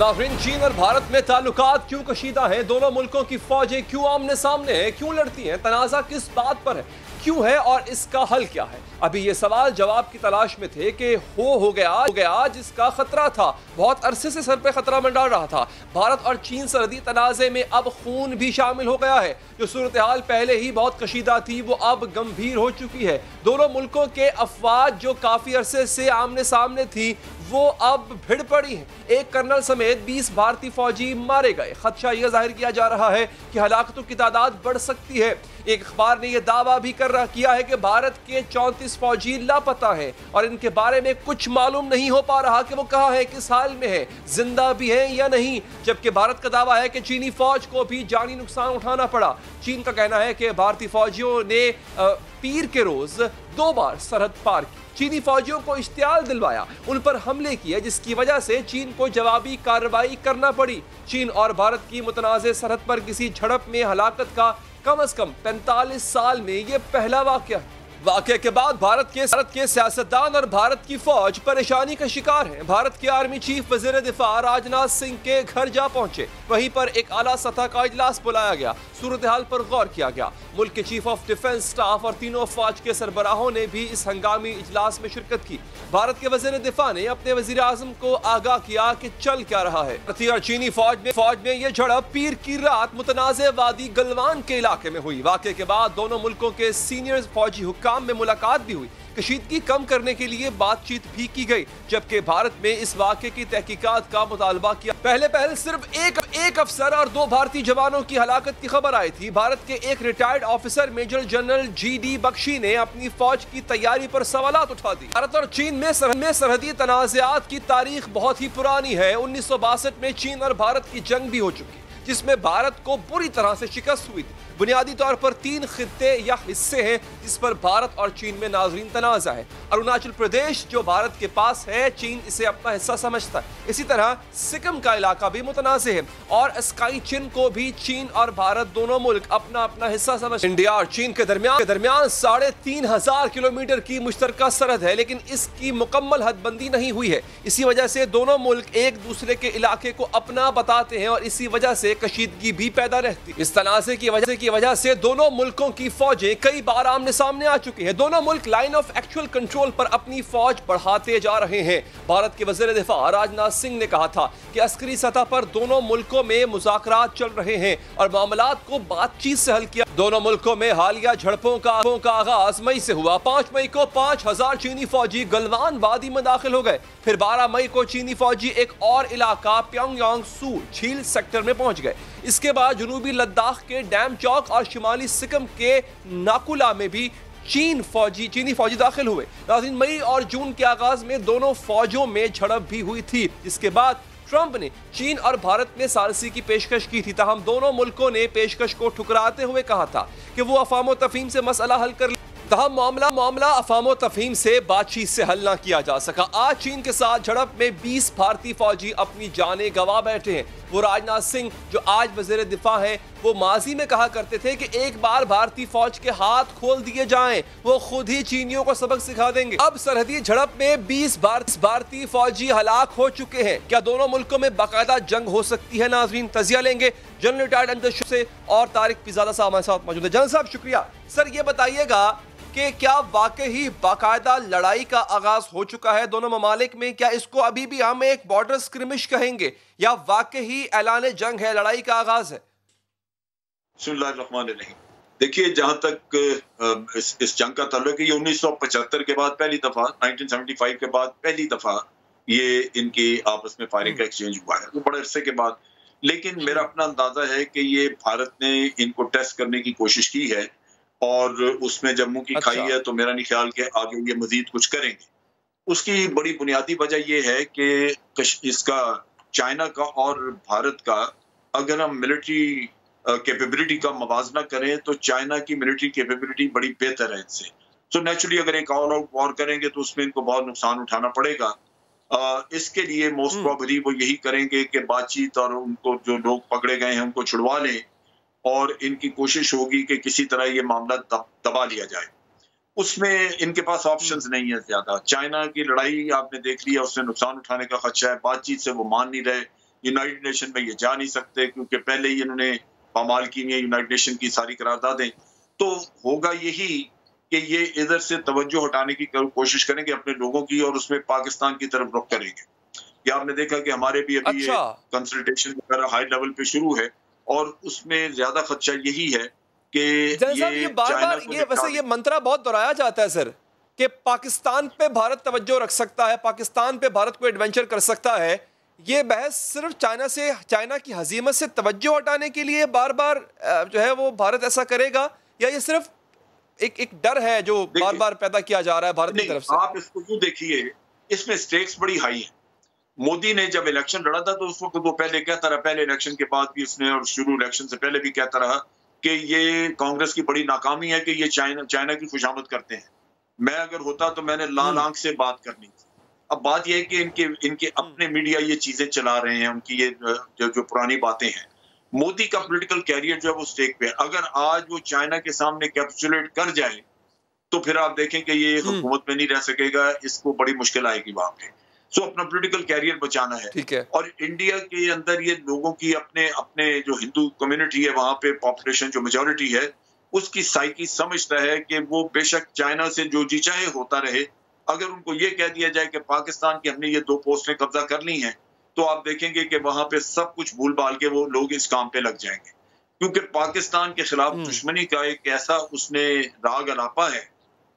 नाजरीन चीन और भारत में ताल्लुकात क्यों कशीदा हैं? दोनों मुल्कों की फौजें क्यों आमने सामने हैं? क्यों लड़ती हैं? तनाज़ा किस बात पर है? क्यों है और इसका हल क्या है? अभी ये सवाल जवाब की तलाश में थे कि हो हो गया हो गया, जिसका खतरा था, बहुत अरसे से सर पे खतरा मंडा रहा था। भारत और चीन सरहदी तनाज़े में अब खून भी शामिल हो गया है। जो सूरत हाल पहले ही बहुत कशीदा थी, वो अब गंभीर हो चुकी है। दोनों मुल्कों के अफवाज जो काफ़ी अरसे से आमने सामने थी वो अब भिड़ पड़ी है। एक कर्नल समेत 20 भारतीय फौजी मारे गए। खदशा यह ज़ाहिर किया जा रहा है कि हलाकतों की तादाद बढ़ सकती है। एक अखबार ने यह दावा भी कर रहा किया है कि भारत के चौंतीस फौजी लापता हैं और इनके बारे में कुछ मालूम नहीं हो पा रहा कि वो कहा है, किस हाल में है, ज़िंदा भी है या नहीं। जबकि भारत का दावा है कि चीनी फौज को भी जानी नुकसान उठाना पड़ा। चीन का कहना है कि भारतीय फौजियों ने पीर के रोज दो बार सरहद पार की। चीनी फौजियों को इश्तियाल दिलवाया। उन पर हमले किए, जिसकी वजह से चीन को जवाबी कार्रवाई करना पड़ी। चीन और भारत की मुतनाज़ सरहद पर किसी झड़प में हलाकत का कम अज कम पैंतालीस साल में ये पहला वाक्य है। वाक्य के बाद भारत के भारत के सियासतदान और भारत की फौज परेशानी का शिकार हैं। भारत के आर्मी चीफ वज़ीर दिफा राजनाथ सिंह के घर जा पहुँचे। वहीं पर एक आला सतह का इजलास बुलाया गया। सूरत हाल पर गौर किया गया। मुल्क के चीफ ऑफ़ डिफेंस स्टाफ और तीनों फौज के सरबराहों ने भी इस हंगामी इजलास में शिरकत की। भारत के वज़ीर दिफा ने अपने वज़ीर आज़म को आगाह किया की कि चल क्या रहा है। चीनी फौज में फौज में यह झड़प पीर की रात मुतनाज़ वादी गलवान के इलाके में हुई। वाक़े के बाद दोनों मुल्कों के सीनियर फौजी हुक्काम में मुलाकात भी हुई। कशीदगी कम करने के लिए बातचीत भी की गई, जबकि भारत में इस वाक्य की तहकीकात का मुतालबा किया। पहले पहले सिर्फ़ एक एक अफसर और दो भारतीय जवानों की हलाकत की खबर आई थी। भारत के एक retired officer major general G D Bakhshi ने अपनी फौज की तैयारी पर सवाल उठा दी भारत और चीन में सरहद में सरहदी तनाजात की तारीख बहुत ही पुरानी है। उन्नीस में चीन और भारत की जंग भी हो चुकी। जिसमें भारत को बुरी तरह से शिकस्त हुई थी। बुनियादी तौर पर तीन खत्े या हिस्से हैं जिस पर भारत और चीन में नाजरीन तनाज़ा है। अरुणाचल प्रदेश, जो भारत के पास है, चीन इसे अपना हिस्सा समझता है। इसी तरह सिक्किम का इलाका भी मुतनाज़ है और स्काई चिन को भी चीन और भारत दोनों मुल्क अपना अपना हिस्सा समझ, इंडिया और चीन के दरमियान दरमियान साढ़े तीन हज़ार किलोमीटर की मुश्तर सरहद है, लेकिन इसकी मुकम्मल हदबंदी नहीं हुई है। इसी वजह से दोनों मुल्क एक दूसरे के इलाके को अपना बताते हैं और इसी वजह से कशीदगी भी पैदा रहती इस तनाजे की वजह की वजह से दोनों मुल्कों की फौजें कई बार आमने सामने आ चुकी हैं। दोनों मुल्क लाइन ऑफ़ एक्चुअल कंट्रोल पर अपनी फौज बढ़ाते जा रहे हैं। भारत के वज़ीर दिफा राजनाथ सिंह ने कहा था कि अस्करी सतह पर दोनों मुल्कों में मुजाकर चल रहे हैं और मामला को बातचीत से हल किया। दोनों मुल्कों में हालिया झड़पों का का आगाज़ मई से हुआ। पाँच मई को पाँच हज़ार चीनी फौजी गलवान वादी में दाखिल हो गए। फिर बारह मई को चीनी फौजी एक और इलाका प्योंग झील सेक्टर में पहुँच गए। इसके बाद जनूबी लद्दाख के डैम चौक और शिमाली सिक्किम के नाकुला में भी चीन फौजी, चीनी फौजी दाखिल हुए। नाजिन मई और जून के आगाज़ में दोनों फौजों में झड़प भी हुई थी। जिसके बाद ट्रंप ने चीन और भारत में सारसी की पेशकश की थी। तहम दोनों मुल्कों ने पेशकश को ठुकराते हुए कहा था कि वो अफाम तफीम से मसला हल कर तहम मामला मामला अफाम तफहीम से बातचीत से हल ना किया जा सका। आज चीन के साथ झड़प में 20 भारतीय फौजी अपनी जाने गवा बैठे हैं। वो राजनाथ सिंह, जो आज वज़ीर दिफा है, वो माजी में कहा करते थे कि एक बार भारतीय फौज के हाथ खोल दिए जाएँ, वो खुद ही चीनियों को सबक सिखा देंगे। अब सरहदी झड़प में 20 भारतीय फौजी हलाक हो चुके हैं। क्या दोनों मुल्कों में बाकायदा जंग हो सकती है, नाजरीन? तजिया लेंगे जनरल रिटायर्ड से और तारिक पिजादा साहब हमारे साथ मौजूद है। जनरल साहब, शुक्रिया। सर, ये बताइएगा कि क्या वाकई ही बाकायदा लड़ाई का आगाज़ हो चुका है दोनों ममालिक में? क्या इसको अभी भी हम एक बॉर्डर स्क्रिमिश कहेंगे? या वाकई ही ऐलान जंग है लड़ाई का आगाज़ है? देखिए जहाँ तक इस, इस जंग का तल्लुक है ये 1975 के बाद पहली दफ़ा 1975 के बाद पहली दफ़ा ये इनकी आपस में फायरिंग का एक्सचेंज हम्म। हुआ है। तो बड़े अरसे के बाद। लेकिन मेरा अपना अंदाज़ा है कि ये भारत ने इनको टेस्ट करने की कोशिश की है। और उसमें जम्मू की अच्छा। खाई है तो मेरा नहीं ख्याल कि आगे ये मजीद कुछ करेंगे उसकी बड़ी बुनियादी वजह यह है कि इसका चाइना का और भारत का अगर हम मिलिट्री कैपेबिलिटी का मवाजना करें तो चाइना की मिलिट्री कैपेबिलिटी बड़ी बेहतर है इनसे तो नेचुरली अगर एक ऑल आउट वॉर करेंगे तो उसमें इनको बहुत नुकसान उठाना पड़ेगा आ, इसके लिए मोस्ट प्रॉबली हम्म। वो यही करेंगे कि बातचीत और उनको जो लोग पकड़े गए हैं उनको छुड़वा लें और इनकी कोशिश होगी कि किसी तरह ये मामला दबा लिया जाए। उसमें इनके पास ऑप्शंस हम्म। नहीं है ज़्यादा। चाइना की लड़ाई आपने देख लिया उससे नुकसान उठाने का खदशा है। बातचीत से वो मान नहीं रहे। यूनाइटेड नेशन में ये जा नहीं सकते क्योंकि पहले ही इन्होंने पामाल की है यूनाइटेड नेशन की सारी करारदादें। तो होगा यही कि ये इधर से तवज्जो हटाने की कोशिश करेंगे अपने लोगों की और उसमें पाकिस्तान की तरफ़ रुख करेंगे। ये आपने देखा कि हमारे भी अभी अच्छा। कंसल्टेशन वगैरह हाई लेवल पे शुरू है। और उसमें ज़्यादा खदशा यही है कि ये, ये बार बार ये वैसे ये मंत्रा बहुत दोहराया जाता है सर कि पाकिस्तान पे भारत तवज्जो रख सकता है पाकिस्तान पे भारत को एडवेंचर कर सकता है। ये बहस सिर्फ़ चाइना से चाइना की हजीमत से तवज्जो हटाने के लिए बार बार जो है वो भारत ऐसा करेगा या ये सिर्फ़ एक एक डर है जो बार बार पैदा किया जा रहा है भारत की तरफ़ से? आप इसको यूँ देखिए इसमें स्टेक्स बड़ी हाई है। मोदी ने जब इलेक्शन लड़ा था तो उस वक्त वो पहले कहता रहा पहले इलेक्शन के बाद भी उसने और शुरू इलेक्शन से पहले भी कहता रहा कि ये कांग्रेस की बड़ी नाकामी है कि ये चाइना चाइना की खुशामद करते हैं मैं अगर होता तो मैंने लाल हम्म। आँख से बात करनी थी अब बात यह है कि इनके इनके। अपने मीडिया ये चीज़ें चला रहे हैं उनकी ये जो जो पुरानी बातें हैं मोदी का पॉलिटिकल कैरियर जो है वो स्टेक पे अगर आज वो चाइना के सामने कैप्चुलेट कर जाए तो फिर आप देखें कि ये हम्म। हुकूमत में नहीं रह सकेगा इसको बड़ी मुश्किल आएगी वहाँ पे सो अपना पॉलिटिकल कैरियर बचाना है। ठीक है। और इंडिया के अंदर ये लोगों की अपने अपने जो हिंदू कम्युनिटी है वहाँ पे पॉपुलेशन जो मेजोरिटी है उसकी साइकी समझता है कि वो बेशक चाइना से जो जी चाहे होता रहे। अगर उनको ये कह दिया जाए कि पाकिस्तान की हमने ये दो पोस्टें कब्जा कर ली हैं तो आप देखेंगे कि वहाँ पे सब कुछ भूल भाल के वो लोग इस काम पे लग जाएँगे। क्योंकि पाकिस्तान के खिलाफ हम्म। दुश्मनी का एक ऐसा उसने राग अलापा है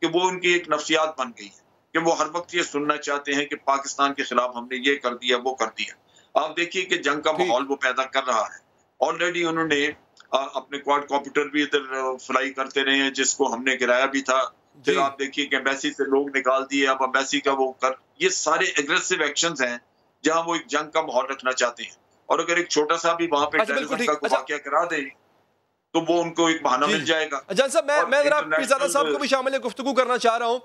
कि वो उनकी एक नफसियात बन गई है। कि वो हर वक्त ये सुनना चाहते हैं कि पाकिस्तान के खिलाफ हमने ये कर दिया वो कर दिया। आप देखिए कि जंग का माहौल वो पैदा कर रहा है। ऑलरेडी उन्होंने अपने क्वाड कॉम्प्यूटर भी इधर फ्लाई करते रहे हैं जिसको हमने गिराया भी था। फिर आप देखिए कि अम्बेसी से लोग निकाल दिए अब अम्बेसी का वो कर ये सारे एग्रेसिव एक्शन हैं जहाँ वो एक जंग का माहौल रखना चाहते हैं। और अगर एक छोटा सा भी वहाँ पे अच्छा, का अच्छा। वाक्य करा दे तो वो उनको एक बहाना मिल जाएगा। साहब मैं मैं जरा साहब को भी शामिल गुफ्तगू करना चाह रहा हूँ।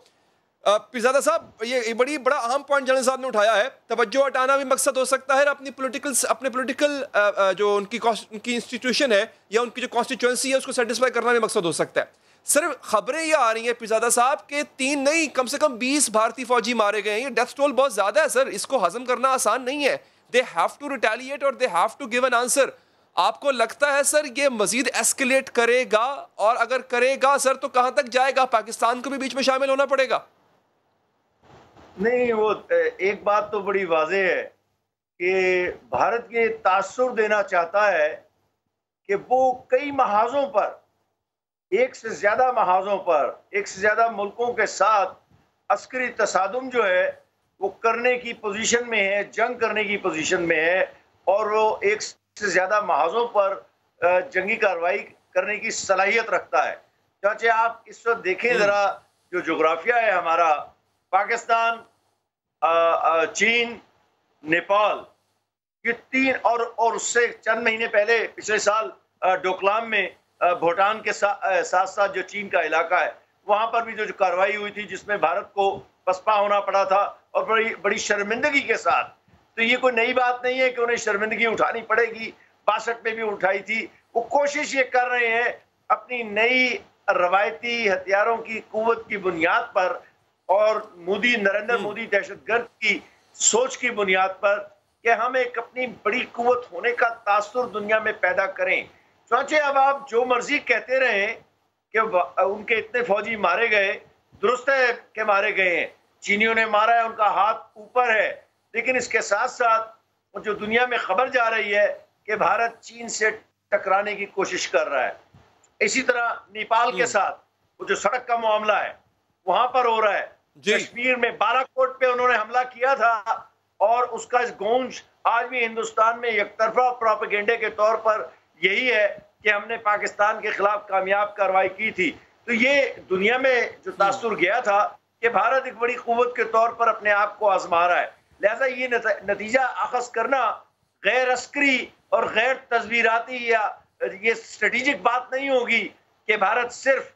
पिजादा साहब, ये बड़ी, बड़ा अहम पॉइंट जनरल साहब ने उठाया है। तवज्जो हटाना भी मकसद हो सकता है। अपनी पॉलिटिकल अपने पॉलिटिकल जो उनकी उनकी इंस्टीट्यूशन है या उनकी जो कॉन्स्टिट्यूंसी है, उसको सेटिस्फाई करना भी मकसद हो सकता है। सिर्फ़ खबरें ये आ रही हैं पिजादा साहब के तीन नहीं, कम से कम बीस भारतीय फौजी मारे गए हैं। ये डेथ टोल बहुत ज़्यादा है सर इसको हजम करना आसान नहीं है। दे हैव टू रिटेलिएट और they have to give an answer आपको लगता है सर ये मजीद एस्केलेट करेगा? और अगर करेगा सर तो कहाँ तक जाएगा? पाकिस्तान को भी बीच में शामिल होना पड़ेगा। नहीं वो एक बात तो बड़ी वाजे है कि भारत के तासुर देना चाहता है कि वो कई महाजों पर एक से ज़्यादा महाजों पर एक से ज़्यादा मुल्कों के साथ अस्करी तसादम जो है वो करने की पोजीशन में है जंग करने की पोजीशन में है और वो एक से ज़्यादा महाजों पर जंगी कार्रवाई करने की सलाहियत रखता है चाचे आप इस वक्त देखें हम्म। ज़रा जो जोग्राफिया है हमारा पाकिस्तान चीन नेपाल ये तीन और और उससे चंद महीने पहले पिछले साल डोकलाम में भूटान के साथ साथ जो चीन का इलाका है वहाँ पर भी जो, जो कार्रवाई हुई थी जिसमें भारत को पसपा होना पड़ा था और बड़ी बड़ी शर्मिंदगी के साथ। तो ये कोई नई बात नहीं है कि उन्हें शर्मिंदगी उठानी पड़ेगी बासठ में भी उठाई थी। वो कोशिश ये कर रहे हैं अपनी नई रवायती हथियारों की कुत की बुनियाद पर और मोदी नरेंद्र हम्म। मोदी दहशतगर्द की सोच की बुनियाद पर कि हम एक अपनी बड़ी कुत होने का तासुर दुनिया में पैदा करें। सोचे अब आप जो मर्ज़ी कहते रहे कि उनके इतने फौजी मारे गए दुरुस्त है के मारे गए हैं। चीनियों ने मारा है उनका हाथ ऊपर है। लेकिन इसके साथ साथ जो दुनिया में खबर जा रही है कि भारत चीन से टकराने की कोशिश कर रहा है। इसी तरह नेपाल के हम्म। साथ वो जो सड़क का मामला है वहाँ पर हो रहा है। कश्मीर में बालाकोट पे उन्होंने हमला किया था और उसका इस गूंज आज भी हिंदुस्तान में एक तरफा प्रोपेगेंडे के तौर पर यही है कि हमने पाकिस्तान के खिलाफ कामयाब कार्रवाई की थी। तो ये दुनिया में जो। तासुर गया था कि भारत एक बड़ी कुत के तौर पर अपने आप को आजमा रहा है। लिहाजा ये नतीजा अखज करना गैर अस्करी और गैर तस्वीराती या ये स्ट्रेटिजिक बात नहीं होगी कि भारत सिर्फ़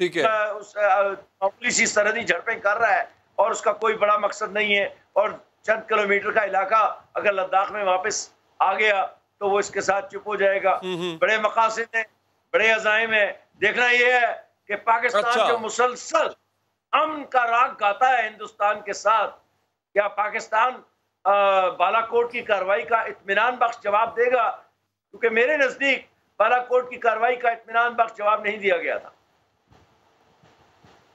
ठीक है। उस मामूली सी सरहदी झड़पें कर रहा है और उसका कोई बड़ा मकसद नहीं है और चंद किलोमीटर का इलाका अगर लद्दाख में वापस आ गया तो वो इसके साथ चुप हो जाएगा। हम्म, हम्म। बड़े मकासद है बड़े अजाइम है। देखना यह है कि पाकिस्तान अच्छा। जो मुसलसल अमन का राग गाता है हिंदुस्तान के साथ क्या पाकिस्तान बालाकोट की कार्रवाई का इतमान बख्श जवाब देगा? क्योंकि मेरे नज़दीक बालाकोट की कार्रवाई का इतमान बख्श जवाब नहीं दिया गया था।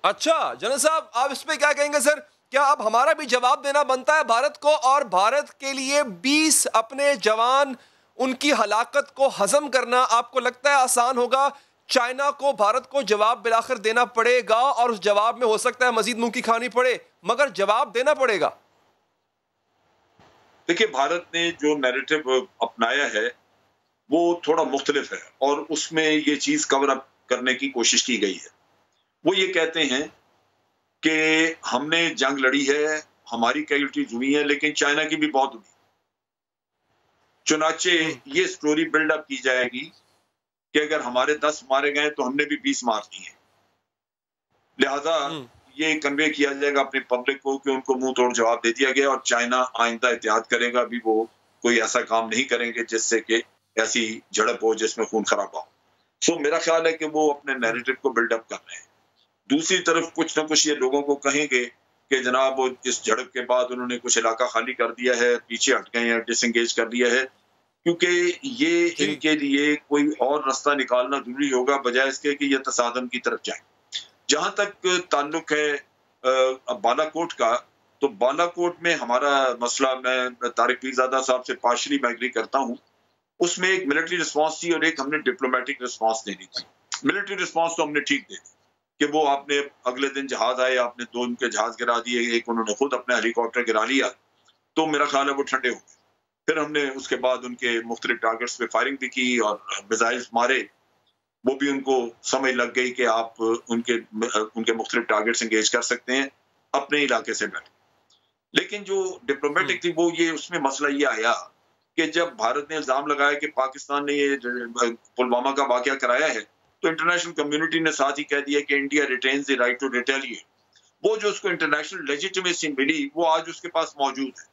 अच्छा जनरल साहब, आप इस पर क्या कहेंगे सर? क्या अब हमारा भी जवाब देना बनता है भारत को और भारत के लिए 20 अपने जवान, उनकी हलाकत को हजम करना आपको लगता है आसान होगा? चाइना को, भारत को जवाब बिलाकर देना पड़ेगा और उस जवाब में हो सकता है मजीद मुँह की खानी पड़े, मगर जवाब देना पड़ेगा। देखिए, भारत ने जो नैरेटिव अपनाया है, वो थोड़ा मुख्तलिफ़ है और उसमें ये चीज़ कवर अप करने की कोशिश की गई है। वो ये कहते हैं कि हमने जंग लड़ी है हमारी कैजुअलिटीज हुई है लेकिन चाइना की भी बहुत हुई चुनाचे ये स्टोरी बिल्डअप की जाएगी कि अगर हमारे दस मारे गए तो हमने भी बीस मार दिए। लिहाजा हम्म। ये कन्वे किया जाएगा अपनी पब्लिक को कि उनको मुँह तोड़ जवाब दे दिया गया और चाइना आइंदा एहतियात करेगा अभी वो कोई ऐसा काम नहीं करेंगे जिससे कि ऐसी झड़प हो जिसमें खून खराब हो। सो मेरा ख्याल है कि वो अपने नैरेटिव को बिल्डअप कर रहे हैं। दूसरी तरफ़ कुछ ना कुछ ये लोगों को कहेंगे कि जनाब इस झड़प के बाद उन्होंने कुछ इलाका खाली कर दिया है पीछे हट गए हैं डिसंगेज कर दिया है। क्योंकि ये इनके लिए कोई और रास्ता निकालना ज़रूरी होगा बजाय इसके कि यह तसादम की तरफ़ जाए। जहाँ तक ताल्लुक है बालाकोट का तो बालाकोट में हमारा मसला मैं तारिक पीरजादा साहब से पार्शली मैग्री करता हूँ। उसमें एक मिलिट्री रिस्पांस थी और एक हमने डिप्लोमेटिक रिस्पांस देनी थी। मिलिट्री रिस्पांस तो हमने ठीक दे दी। कि वो आपने अगले दिन जहाज़ आए आपने दो उनके जहाज़ गिरा दिए एक उन्होंने खुद अपने हेलीकॉप्टर गिरा लिया तो मेरा ख्याल है वो ठंडे हो गए। फिर हमने उसके बाद उनके मुख्तलिफ़ टारगेट्स पे फायरिंग भी की और मिजाइल्स मारे। वो भी उनको समझ लग गई कि आप उनके उनके मुख्तलिफ़ टारगेट्स इंगेज कर सकते हैं अपने इलाके से बैठे लेकिन जो डिप्लोमेटिक थी वो ये उसमें मसला ये आया कि जब भारत ने इल्ज़ाम लगाया कि पाकिस्तान ने ये पुलवामा का वाक़ कराया है तो इंटरनेशनल कम्युनिटी ने साथ ही कह दिया कि India retain the right to retaliate वो जो उसको इंटरनेशनल लेजिटिमेसी मिली वो आज उसके पास मौजूद है।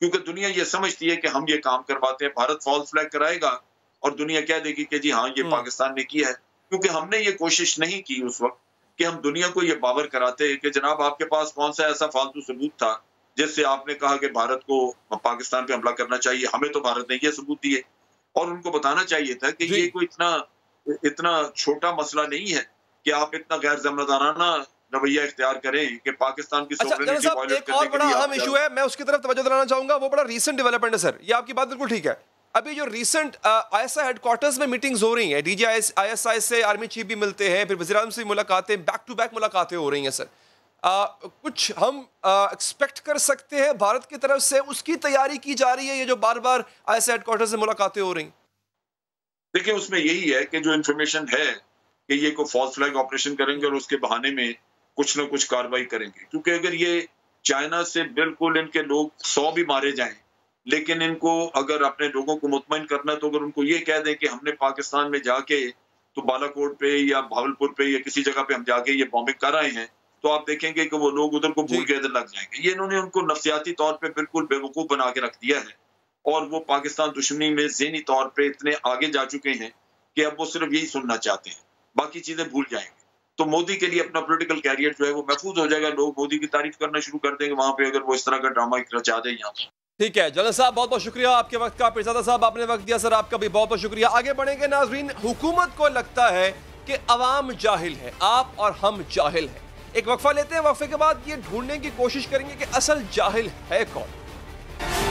क्योंकि दुनिया ये समझती है कि हम ये काम करवाते हैं भारत फॉल्स फ्लैग कराएगा और दुनिया कह देगी कि जी हाँ ये हम्म। पाकिस्तान ने किया है। क्योंकि हमने ये कोशिश नहीं की उस वक्त कि हम दुनिया को ये बावर कराते कि जनाब आपके पास कौन सा ऐसा फालतू सबूत था जिससे आपने कहा कि भारत को पाकिस्तान पे हमला करना चाहिए? हमें तो भारत ने ये सबूत दिए। और उनको बताना चाहिए था कि ये कोई इतना इतना छोटा मसला नहीं है कि आप इतना गैर जिम्मेदाराना रवैया इख्तियार करें कि पाकिस्तान की अच्छा, एक और बड़ा अहम इशू है मैं उसकी तरफ़ तवज्जो दिलाना चाहूँगा वो बड़ा रीसेंट डेवलपमेंट है सर ये आपकी बात बिल्कुल ठीक है। अभी जो रीसेंट आईएसआई हेडक्वार्टर्स में मीटिंग्स हो रही हैं डीजी आईएसआई से आर्मी चीफ भी मिलते हैं फिर वजी से मुलाकातें बैक टू बैक मुलाकातें हो रही हैं सर आ, कुछ हम एक्सपेक्ट कर सकते हैं भारत की तरफ़ से उसकी तैयारी की जा रही है ये जो बार बार आई हेडक्वार्टर से मुलाकातें हो रही देखिए उसमें यही है कि जो इन्फॉर्मेशन है कि ये को फॉल्स फ्लैग ऑपरेशन करेंगे और उसके बहाने में कुछ ना कुछ कार्रवाई करेंगे। क्योंकि अगर ये चाइना से बिल्कुल इनके लोग सौ भी मारे जाएँ लेकिन इनको अगर अपने लोगों को मुतमिन करना है तो अगर उनको ये कह दें कि हमने पाकिस्तान में जाके तो बालाकोट पे या भावलपुर पे या किसी जगह पे हम जाके ये बॉम्बिंग कर आए हैं तो आप देखेंगे कि वो लोग उधर को भूल के इधर लग जाएँगे। ये इन्होंने उनको नफसियाती तौर पे बिल्कुल बेवकूफ़ बना के रख दिया है। और वो पाकिस्तान दुश्मनी में जहनी तौर पर इतने आगे जा चुके हैं कि अब वो सिर्फ़ यही सुनना चाहते हैं। बाकी चीज़ें भूल जाएँगे। तो मोदी के लिए अपना पॉलिटिकल कैरियर जो है वो महफूज हो जाएगा। लोग मोदी की तारीफ़ करना शुरू कर देंगे। वहाँ पे अगर वो इस तरह का ड्रामा रचा दे यहाँ ठीक है जनरल साहब, बहुत बहुत शुक्रिया आपके वक्त का। पिरजादा साहब, आपने वक्त दिया। सर, आपका भी बहुत बहुत शुक्रिया। आगे बढ़ेंगे नाजरीन। हुकूमत को लगता है कि अवाम जाहिल है। आप और हम जाहिल हैं। एक वक्फा लेते हैं। वक्फे के बाद ये ढूँढने की कोशिश करेंगे कि असल जाहिल है कौन?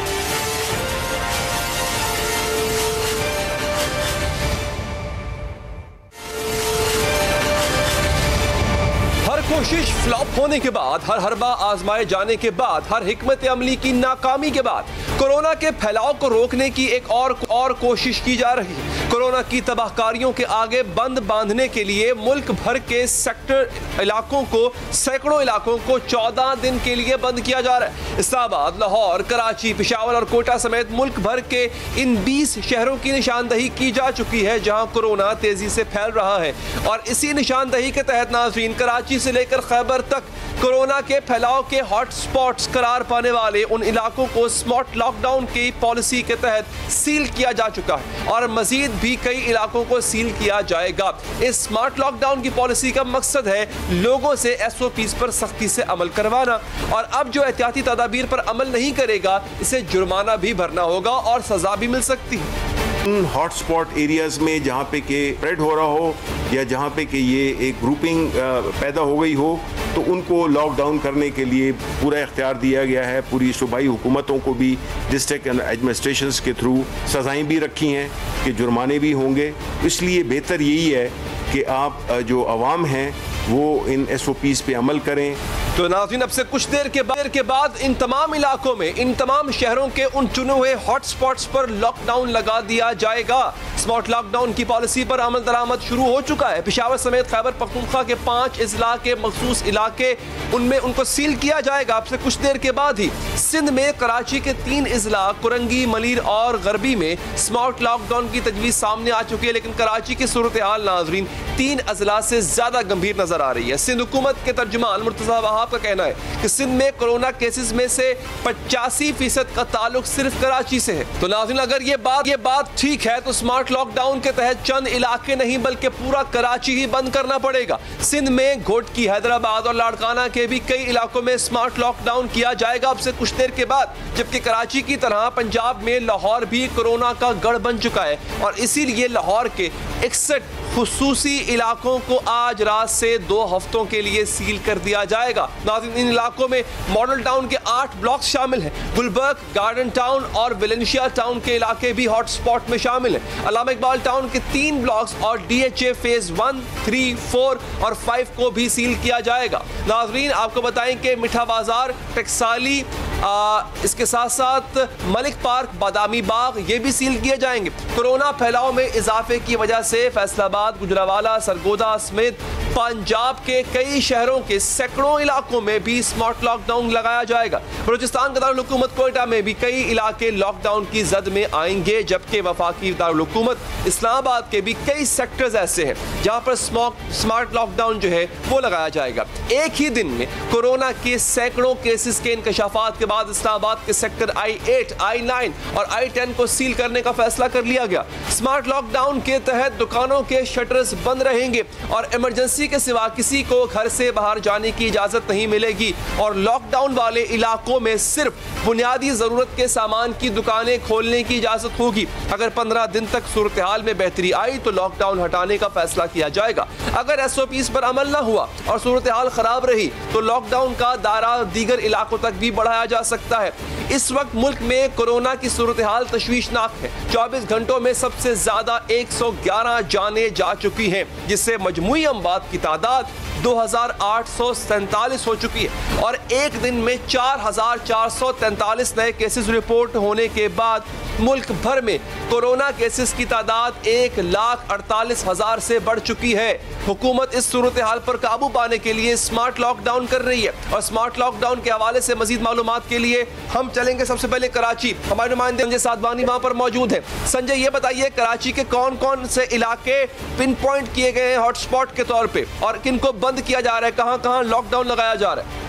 कोशिश फ्लॉप होने के बाद, हर हरबा आजमाए जाने के बाद, हर हिकमत अमली की नाकामी के बाद, कोरोना के फैलाव को रोकने की एक और और कोशिश की जा रही कोरोना की तबाहकारियों के आगे बंद बांधने के लिए मुल्क भर के सेक्टर इलाकों को, सैकड़ों इलाकों को 14 दिन के लिए बंद किया जा रहा है। इस्लामाबाद, लाहौर, कराची, पिशावर और कोटा समेत मुल्क भर के इन 20 शहरों की निशानदही की जा चुकी है, जहाँ कोरोना तेज़ी से फैल रहा है। और इसी निशानदही के तहत नाजरीन, कराची से लेकर खैबर तक कोरोना के फैलाव के हॉटस्पॉट्स करार पाने वाले उन इलाकों को स्पॉट लॉकडाउन की पॉलिसी के तहत सील किया जा चुका है और मजीद भी कई इलाकों को सील किया जाएगा। इस स्मार्ट लॉकडाउन की पॉलिसी का मकसद है लोगों से एस पर सख्ती से अमल करवाना और अब जो एहतियाती तदाबीर पर अमल नहीं करेगा, इसे जुर्माना भी भरना होगा और सजा भी मिल सकती है। हॉटस्पॉट एरियाज़ में जहाँ पे के स्प्रेड हो रहा हो या जहाँ पे कि ये एक ग्रुपिंग पैदा हो गई हो तो उनको लॉकडाउन करने के लिए पूरा इख्तियार दिया गया है। पूरी सूबाई हुकूमतों को भी डिस्ट्रिक्ट एडमिनिस्ट्रेशन के थ्रू सजाएँ भी रखी हैं कि जुर्माने भी होंगे। इसलिए बेहतर यही है कि आप जो आवाम हैं, वो इन एस ओ पीज़ पे अमल करें। तो नाजिन अब से कुछ देर के बाद के बाद इन तमाम इलाकों में, इन तमाम शहरों के उन चुने हुए हॉटस्पॉट्स पर लॉकडाउन लगा दिया जाएगा। स्मार्ट लॉकडाउन की पॉलिसी पर अमल दरामद शुरू हो चुका है। पिशावर समेत खैबर पख्तूनख्वा के पाँच अजला के मखसूस इलाके, उनमें उनको सील किया जाएगा। अब से कुछ देर के बाद ही सिंध में कराची के तीन अजला कुरंगी, मलिर और गरबी में स्मार्ट लॉकडाउन की तजवीज़ सामने आ चुकी है। लेकिन कराची की सूरत हाल, नाजरीन तीन अजला से ज़्यादा गंभीर नज़र आ रही है। सिंध हुकूमत के तर्जुमान मुर्तजा वहाब का कहना है कि सिंध में कोरोना केसेस में से पचासी फ़ीसद का ताल्लुक सिर्फ़ कराची से है। तो नाजिन अगर ये बात ये बात ठीक है तो स्मार्ट लॉकडाउन के तहत चंद इलाके नहीं, बल्कि पूरा कराची ही बंद करना पड़ेगा। सिंध में घोटकी हैदराबाद और लाड़काना के भी कई इलाकों में स्मार्ट लॉकडाउन किया जाएगा। अब से कुछ देर के बाद, जबकि कराची की तरह पंजाब में लाहौर भी कोरोना का गढ़ बन चुका है। और इसीलिए लाहौर के इकसठ खसूसी इलाकों को आज रात से दो हफ्तों के लिए सील कर दिया जाएगा। नाजिन इन इलाकों में मॉडल टाउन के आठ ब्लॉक शामिल हैं। गुलबर्ग गार्डन टाउन और विलेंशिया टाउन के इलाके भी हॉटस्पॉट में शामिल हैं। अलामा इकबाल टाउन के तीन ब्लॉक्स और DHA phase one three four और फाइव को भी सील किया जाएगा। नाजरीन आपको बताएँ कि मिठा बाज़ार टेक्साली आ, इसके साथ साथ मलिक पार्क बादामी बाग ये भी सील किए जाएँगे। कोरोना फैलाव में इजाफे की वजह से फैसलाबाद गुजरावाला, सरगोदा समेत पंजाब के कई शहरों के सैकड़ों इलाकों में भी स्मार्ट लॉकडाउन लगाया जाएगा। बलोचिस्तान के दारुलकूमत कोयटा में भी कई इलाके लॉकडाउन की जद में आएँगे, जबकि वफाकी दारुलकूमत इस्लामाबाद के भी कई सेक्टर्स ऐसे हैं, जहाँ पर स्मार्ट लॉकडाउन जो है, वो लगाया जाएगा। एक ही दिन में कोरोना के सैकड़ों केसेस के इंकशाफात के बाद इस्लामाबाद के sector I eight I nine और आई टेन को सील करने का फैसला कर लिया गया। स्मार्ट लॉकडाउन के तहत दुकानों के शटर्स बंद रहेंगे और इमरजेंसी के सिवा किसी को घर से बाहर जाने की इजाज़त नहीं मिलेगी। और लॉकडाउन वाले इलाकों में सिर्फ़ बुनियादी ज़रूरत के सामान की दुकानें खोलने की इजाज़त होगी। अगर पंद्रह दिन तक सूरत हाल में बेहतरी आई तो लॉकडाउन हटाने का फैसला किया जाएगा। अगर एस ओ पीज पर अमल न हुआ और सूरत हाल खराब रही तो लॉकडाउन का दायरा दीगर इलाकों तक भी बढ़ाया जा सकता है। इस वक्त मुल्क में कोरोना की सूरत हाल तशवीशनाक है। चौबीस घंटों में सबसे ज़्यादा एक सौ ग्यारह जाने जा चुकी हैं, जिससे मजमू अमवात की तादाद दो हज़ार आठ सौ हो चुकी है और एक दिन में चार हज़ार चार सौ तैतालीस नए केसेस रिपोर्ट होने के बाद मुल्क भर में कोरोना केसेस की तादाद एक लाख अड़तालीस हज़ार से बढ़ चुकी है। हुकूमत इस सूरत हाल पर काबू पाने के लिए स्मार्ट लॉकडाउन कर रही है और स्मार्ट लॉकडाउन के हवाले से मजीद मालूम के लिए हम चलेंगे सबसे पहले कराची। हमारे नुमाइंदे संजय साधवानी वहाँ पर मौजूद है। संजय, ये बताइए कराची के कौन कौन से इलाके पिन पॉइंट किए गए हैं हॉटस्पॉट के तौर पर और किनको बंद किया जा रहा है, कहाँ कहाँ लॉकडाउन लगाया जा रहा है?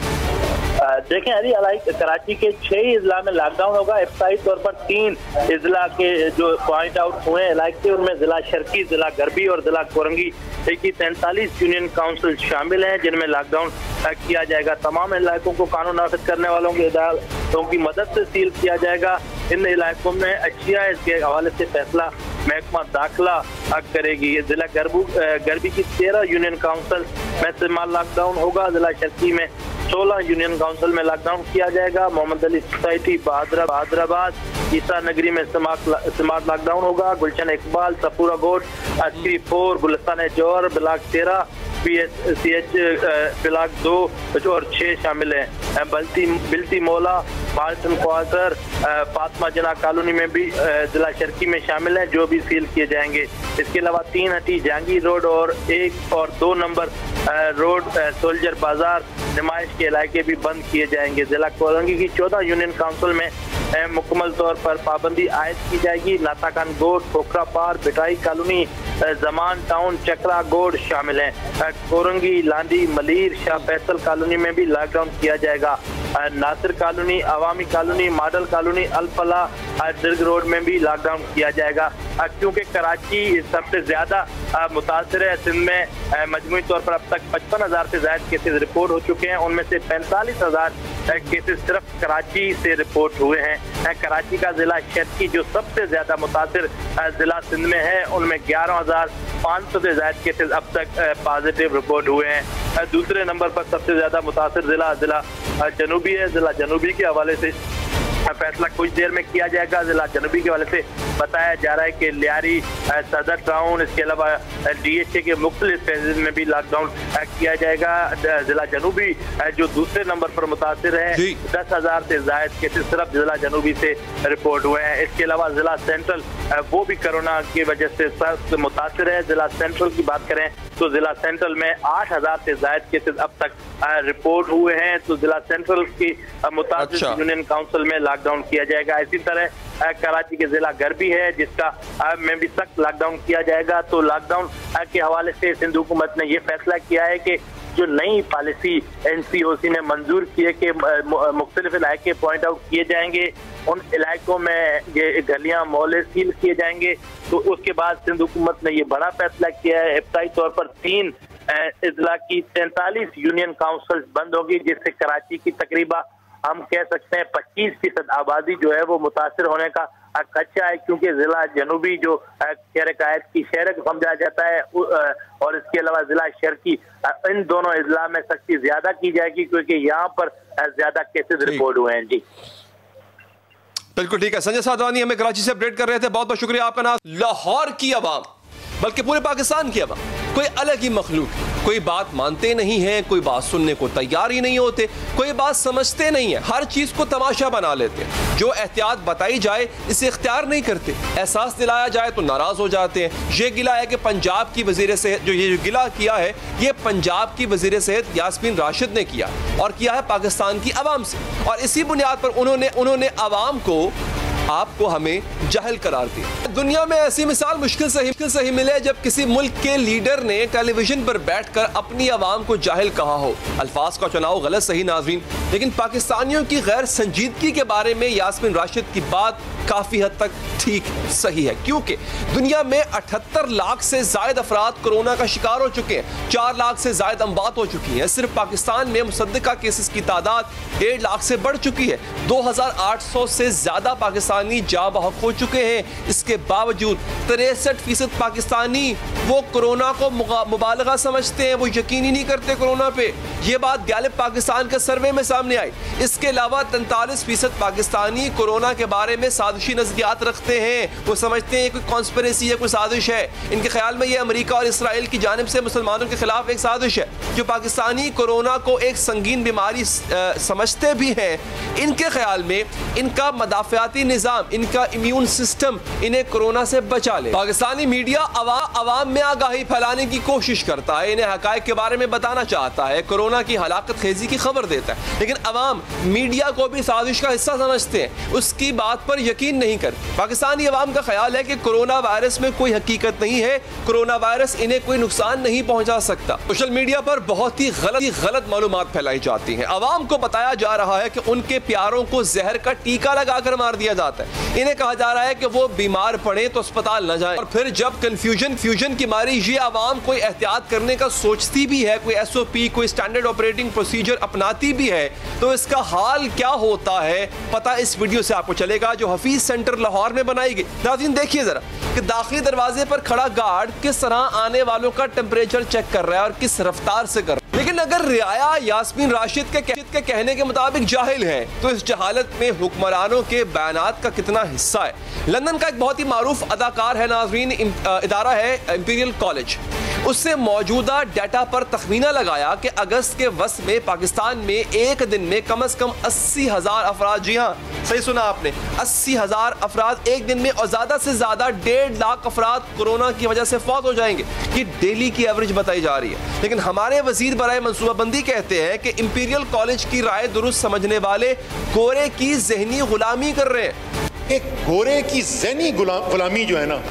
देखें अली कराची के छह इजला में लॉकडाउन होगा इफ्ताई तौर पर तीन इजला के जो पॉइंट आउट हुए हैं इलाके उनमें जिला शर्की, जिला गरबी और जिला कोरंगी की तैंतालीस यूनियन काउंसिल शामिल हैं, जिनमें लॉकडाउन किया जाएगा। तमाम इलाकों को कानून नाफिज करने वालों के अदालतों की मदद से सील किया जाएगा। इन इलाकों में अशिया इसके हवाले से फैसला महकमा दाखिला करेगी। जिला गरबू गरबी की तेरह यूनियन काउंसिल में इस्तेमाल लॉकडाउन होगा। जिला शर्की में सोलह यूनियन काउंसिल में लॉकडाउन किया जाएगा। मोहम्मद अली सोसाइटी बहादराबाद, ईसा नगरी में स्मार्ट लॉकडाउन होगा। गुलशन इकबाल, सपूरा गोट अस्सी फोर, गुलस्तान जौहर ब्लाक तेरह P S C H block दो और छः शामिल हैं। बल्ती बिल्ती मोला मार्टन क्वार्टर फातमा जना कॉलोनी में भी जिला शर्की में शामिल हैं, जो भी सील किए जाएँगे। इसके अलावा तीन हटी जहांगीर रोड और एक और दो नंबर रोड सोल्जर बाज़ार नुमाइश के इलाके भी बंद किए जाएँगे। जिला कोलंगी की चौदह यूनियन काउंसिल में मुकम्मल तौर पर पाबंदी आयद की जाएगी। नाताकान गोड Khokhrapar बिटाई colony Zaman town चक्रा गोड शामिल हैं। कोरंगी लांडी, मलीर, शाह फैसल कॉलोनी में भी लॉकडाउन किया जाएगा। Nasir colony, Awami colony, model colony Alfalah Drigh road में भी लॉकडाउन किया जाएगा। क्योंकि कराची सबसे ज़्यादा मुतासर है। सिंध में मजमू तौर पर अब तक पचपन हज़ार से ज़्यादा केसेज रिपोर्ट हो चुके हैं। उनमें से पैंतालीस हज़ार केसेज सिर्फ़ कराची से रिपोर्ट हुए हैं। कराची का जिला शर्की जो सबसे ज़्यादा मुतासर जिला सिंध में है, उनमें ग्यारह हज़ार पाँच सौ से ज़्यादा केसेज अब तक पॉजिटिव रिपोर्ट हुए हैं। दूसरे नंबर पर सबसे ज़्यादा मुतासर जिला जिला जनूबी है। जिला जनूबी के हवाले से फैसला कुछ देर में किया जाएगा। जिला जनूबी के वाले से बताया जा रहा है कि लियारी सदर टाउन इसके अलावा डीएचए के मुख्तलिफ़ में भी लॉकडाउन किया जाएगा। जिला जनूबी जो दूसरे नंबर पर मुतासर है दस हज़ार से जायद केसेज सिर्फ़ जिला जनूबी से रिपोर्ट हुए हैं। इसके अलावा जिला सेंट्रल वो भी कोरोना की वजह से सख्त मुतासर है। जिला सेंट्रल की बात करें तो जिला सेंट्रल में आठ हज़ार से जायद केसेज अब तक रिपोर्ट हुए हैं। तो जिला सेंट्रल की अच्छा। यूनियन काउंसिल में लॉकडाउन किया जाएगा। इसी तरह कराची के जिला गर्भी है, जिसका में भी सख्त लॉकडाउन किया जाएगा। तो लॉकडाउन के हवाले से सिंध हुकूमत ने यह फैसला किया है कि जो नई पॉलिसी एनसीओसी ने मंजूर की है कि मुख्तलिफ़ इलाके पॉइंट आउट किए जाएँगे। उन इलाकों में ये गलियाँ, मोहल्ले सील किए जाएँगे। तो उसके बाद सिंध हुकूमत ने ये बड़ा फैसला किया है। इब्तई तौर पर तीन इजला की तैंतालीस यूनियन काउंसिल बंद होगी, जिससे कराची की तकरीबा हम कह सकते हैं पच्चीस फ़ीसद आबादी जो है वो मुतासर होने का खदशा है क्योंकि जिला जनूबी जो शहर कायद की शहर को समझा जाता है और इसके अलावा जिला शहर की इन दोनों अजला में सख्ती ज़्यादा की जाएगी क्योंकि यहाँ पर ज़्यादा केसेज रिपोर्ट हुए हैं जी। बिल्कुल ठीक है। संजय साधवानी हमें कराची से अपडेट कर रहे थे। बहुत बहुत शुक्रिया आपका नाम। लाहौर की आवाम। बल्कि पूरे पाकिस्तान की आवाम कोई अलग ही मखलूक। कोई बात मानते नहीं है, कोई बात सुनने को तैयार ही नहीं होते, कोई बात समझते नहीं है, हर चीज़ को तमाशा बना लेते हैं। जो एहतियात बताई जाए, इसे इख्तियार नहीं करते। एहसास दिलाया जाए तो नाराज़ हो जाते हैं। ये गिला है कि पंजाब की वज़ीर सेहत जो ये गिला किया है, ये पंजाब की वज़ीर सेहत यासमीन राशिद ने किया और किया है पाकिस्तान की आवाम से। और इसी बुनियाद पर उन्होंने उन्होंने आवाम को आपको हमें जहल करार दी। दुनिया में ऐसी मिसाल मुश्किल से मुश्किल से ही मिले जब किसी मुल्क के लीडर ने टेलीविज़न पर बैठकर अपनी आवाम को जाहिल कहा हो। अल्फाज का चुनाव गलत, सही नाजरीन। लेकिन पाकिस्तानियों की गैर संजीदगी के बारे में यासमिन राशिद की बात काफ़ी हद तक ठीक सही है, क्योंकि दुनिया में अठहत्तर लाख से जायद अफराद कोरोना का शिकार हो चुके हैं, चार लाख से जायद अम्बात हो चुकी हैं। सिर्फ़ पाकिस्तान में मुसदा केसेस की तादाद डेढ़ लाख से बढ़ चुकी है। दो हज़ार आठ सौ से ज़्यादा पाकिस्तानी जा बहक हो चुके हैं। इसके बावजूद तिरसठ फ़ीसद पाकिस्तानी वो कोरोना को मुबालगा समझते हैं, वो यकीन ही नहीं करते कोरोना पे। ये बात गैलिब पाकिस्तान के सर्वे में सामने आई। इसके अलावा तैंतालीस फ़ीसद पाकिस्तानी कोरोना के बारे में साध साजिशी नजरियात रखते हैं। वो समझते हैं कोई कॉन्स्परेसी है कोई साजिश है। इनके ख्याल में ये अमरीका और इसराइल की जानब से मुसलमानों के खिलाफ एक साजिश है जो पाकिस्तानी कोरोना को एक संगीन बीमारी समझते भी हैं। इनके ख्याल में इनका मदाफियाती निज़ाम इनका इम्यून सिस्टम इन्हें कोरोना से बचा ले। पाकिस्तानी मीडिया अवा, अवाम में आगाही फैलाने की कोशिश करता है। इन्हें हक के बारे में बताना चाहता है। कोरोना की हलाकत खेजी की खबर देता है। लेकिन अवाम मीडिया को भी साजिश का हिस्सा समझते हैं। उसकी बात पर यकीन यकीन नहीं करती पाकिस्तानी अवाम का ख्याल है कि कोरोना वायरस में कोई हकीकत नहीं है। कोरोना वायरस इन्हें कोई नुकसान नहीं पहुँचा सकता। सोशल मीडिया पर बहुत ही गलत ही गलत मालूम फैलाई जाती हैं। अवाम को बताया जा रहा है कि उनके प्यारों को जहर का टीका लगाकर मार दिया जाता है। इन्हें कहा जा रहा है कि वो बीमार पड़े तो अस्पताल न जाए। और फिर जब कंफ्यूजन फ्यूजन की मारी, ये आवाम कोई एहतियात करने का सोचती भी है, कोई एस कोई स्टैंडर्ड ऑपरेटिंग प्रोसीजर अपनाती भी है तो इसका हाल क्या होता है, पता इस वीडियो से आपको चलेगा, जो हफीज पीस सेंटर लाहौर में बनाई गई। नाजीन देखिए जरा कि दाखिली दरवाजे पर खड़ा गार्ड किस तरह आने वालों का टेम्परेचर चेक कर रहा है और किस रफ्तार से कर रहा है। लेकिन अगर रियाया यासमीन राशिद के, के कहने के मुताबिक जाहिल है तो इस जहालत में हुक्मरानों के बयान का कितना हिस्सा है? लंदन का एक बहुत ही मारूफ अदाकार है नाजरीन इदारा है इंपीरियल कॉलेज उससे मौजूदा डाटा पर तखमीना लगाया कि अगस्त के वस में पाकिस्तान में एक दिन में कम अज कम अस्सी हज़ार अफराद, जी हाँ सही सुना आपने, अस्सी हज़ार अफराद एक दिन में और ज़्यादा से ज़्यादा डेढ़ लाख अफराद कोरोना की वजह से फौत हो जाएँगे। ये डेली की एवरेज बताई जा रही है। लेकिन हमारे वज़ीर बरए मनसूबाबंदी कहते हैं कि इंपीरियल कॉलेज की राय दुरुस्त समझने वाले गोरे की जहनी गुलामी कर रहे हैं। एक गोरे की जहनी गुलामी जो है ना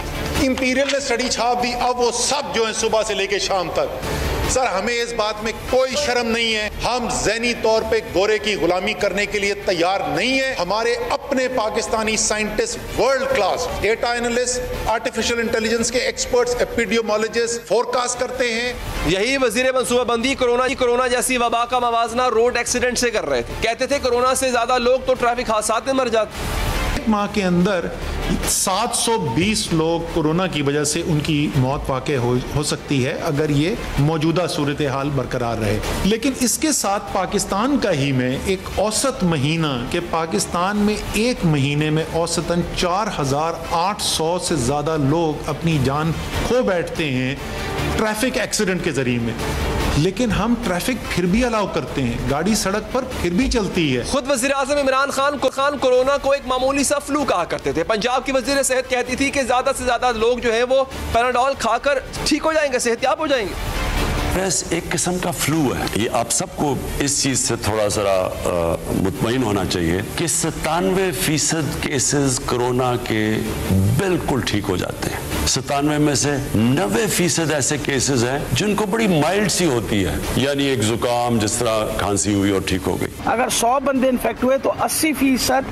इंपीरियल ने स्टडी छाप दी, अब वो सब जो है सुबह से लेके शाम तक। सर, हमें इस बात में कोई शर्म नहीं है। हम जहनी तौर पे गोरे की गुलामी करने के लिए तैयार नहीं है। हमारे अपने Pakistani scientist world class data analyst artificial intelligence के एक्सपर्ट्स एपिडियोमोलॉजिस्ट फोरकास्ट करते हैं। यही वज़ीर मनसूबाबंदी कोरोना कोरोना जैसी वबा का मवाजना रोड एक्सीडेंट से कर रहे थे। कहते थे कोरोना से ज़्यादा लोग तो ट्रैफ़िक हादसा में मर जाते। माह के अंदर 720 लोग कोरोना की वजह से उनकी मौत वाक़ हो, हो सकती है अगर ये मौजूदा सूरत हाल बरकरार रहे। लेकिन इसके साथ पाकिस्तान का ही में एक औसत महीना के पाकिस्तान में एक महीने में औसतन 4,800 से ज़्यादा लोग अपनी जान खो बैठते हैं ट्रैफ़िक एक्सीडेंट के ज़रिए में। लेकिन हम ट्रैफ़िक फिर भी अलाउ करते हैं। गाड़ी सड़क पर फिर भी चलती है। खुद वजी अजम इमरान खान को खान कोरोना को एक मामूली सा फ्लू कहा करते थे। पंजाब की वज़ीर सेहत कहती थी कि ज़्यादा से ज़्यादा लोग जो है वो पैराडॉल खाकर ठीक हो जाएँगे, सेहतियाब हो जाएँगे। स्ट्रेस एक किस्म का फ्लू है। ये आप सबको इस चीज़ से थोड़ा सा मुतमिन होना चाहिए कि सतानवे फ़ीसद केसेस कोरोना के बिल्कुल ठीक हो जाते हैं। सतानवे में से नबे फ़ीसद ऐसे केसेस हैं जिनको बड़ी माइल्ड सी होती है। यानी एक जुकाम जिस तरह खांसी हुई और ठीक हो गई। अगर सौ बंदे इन्फेक्ट हुए तो अस्सी फ़ीसद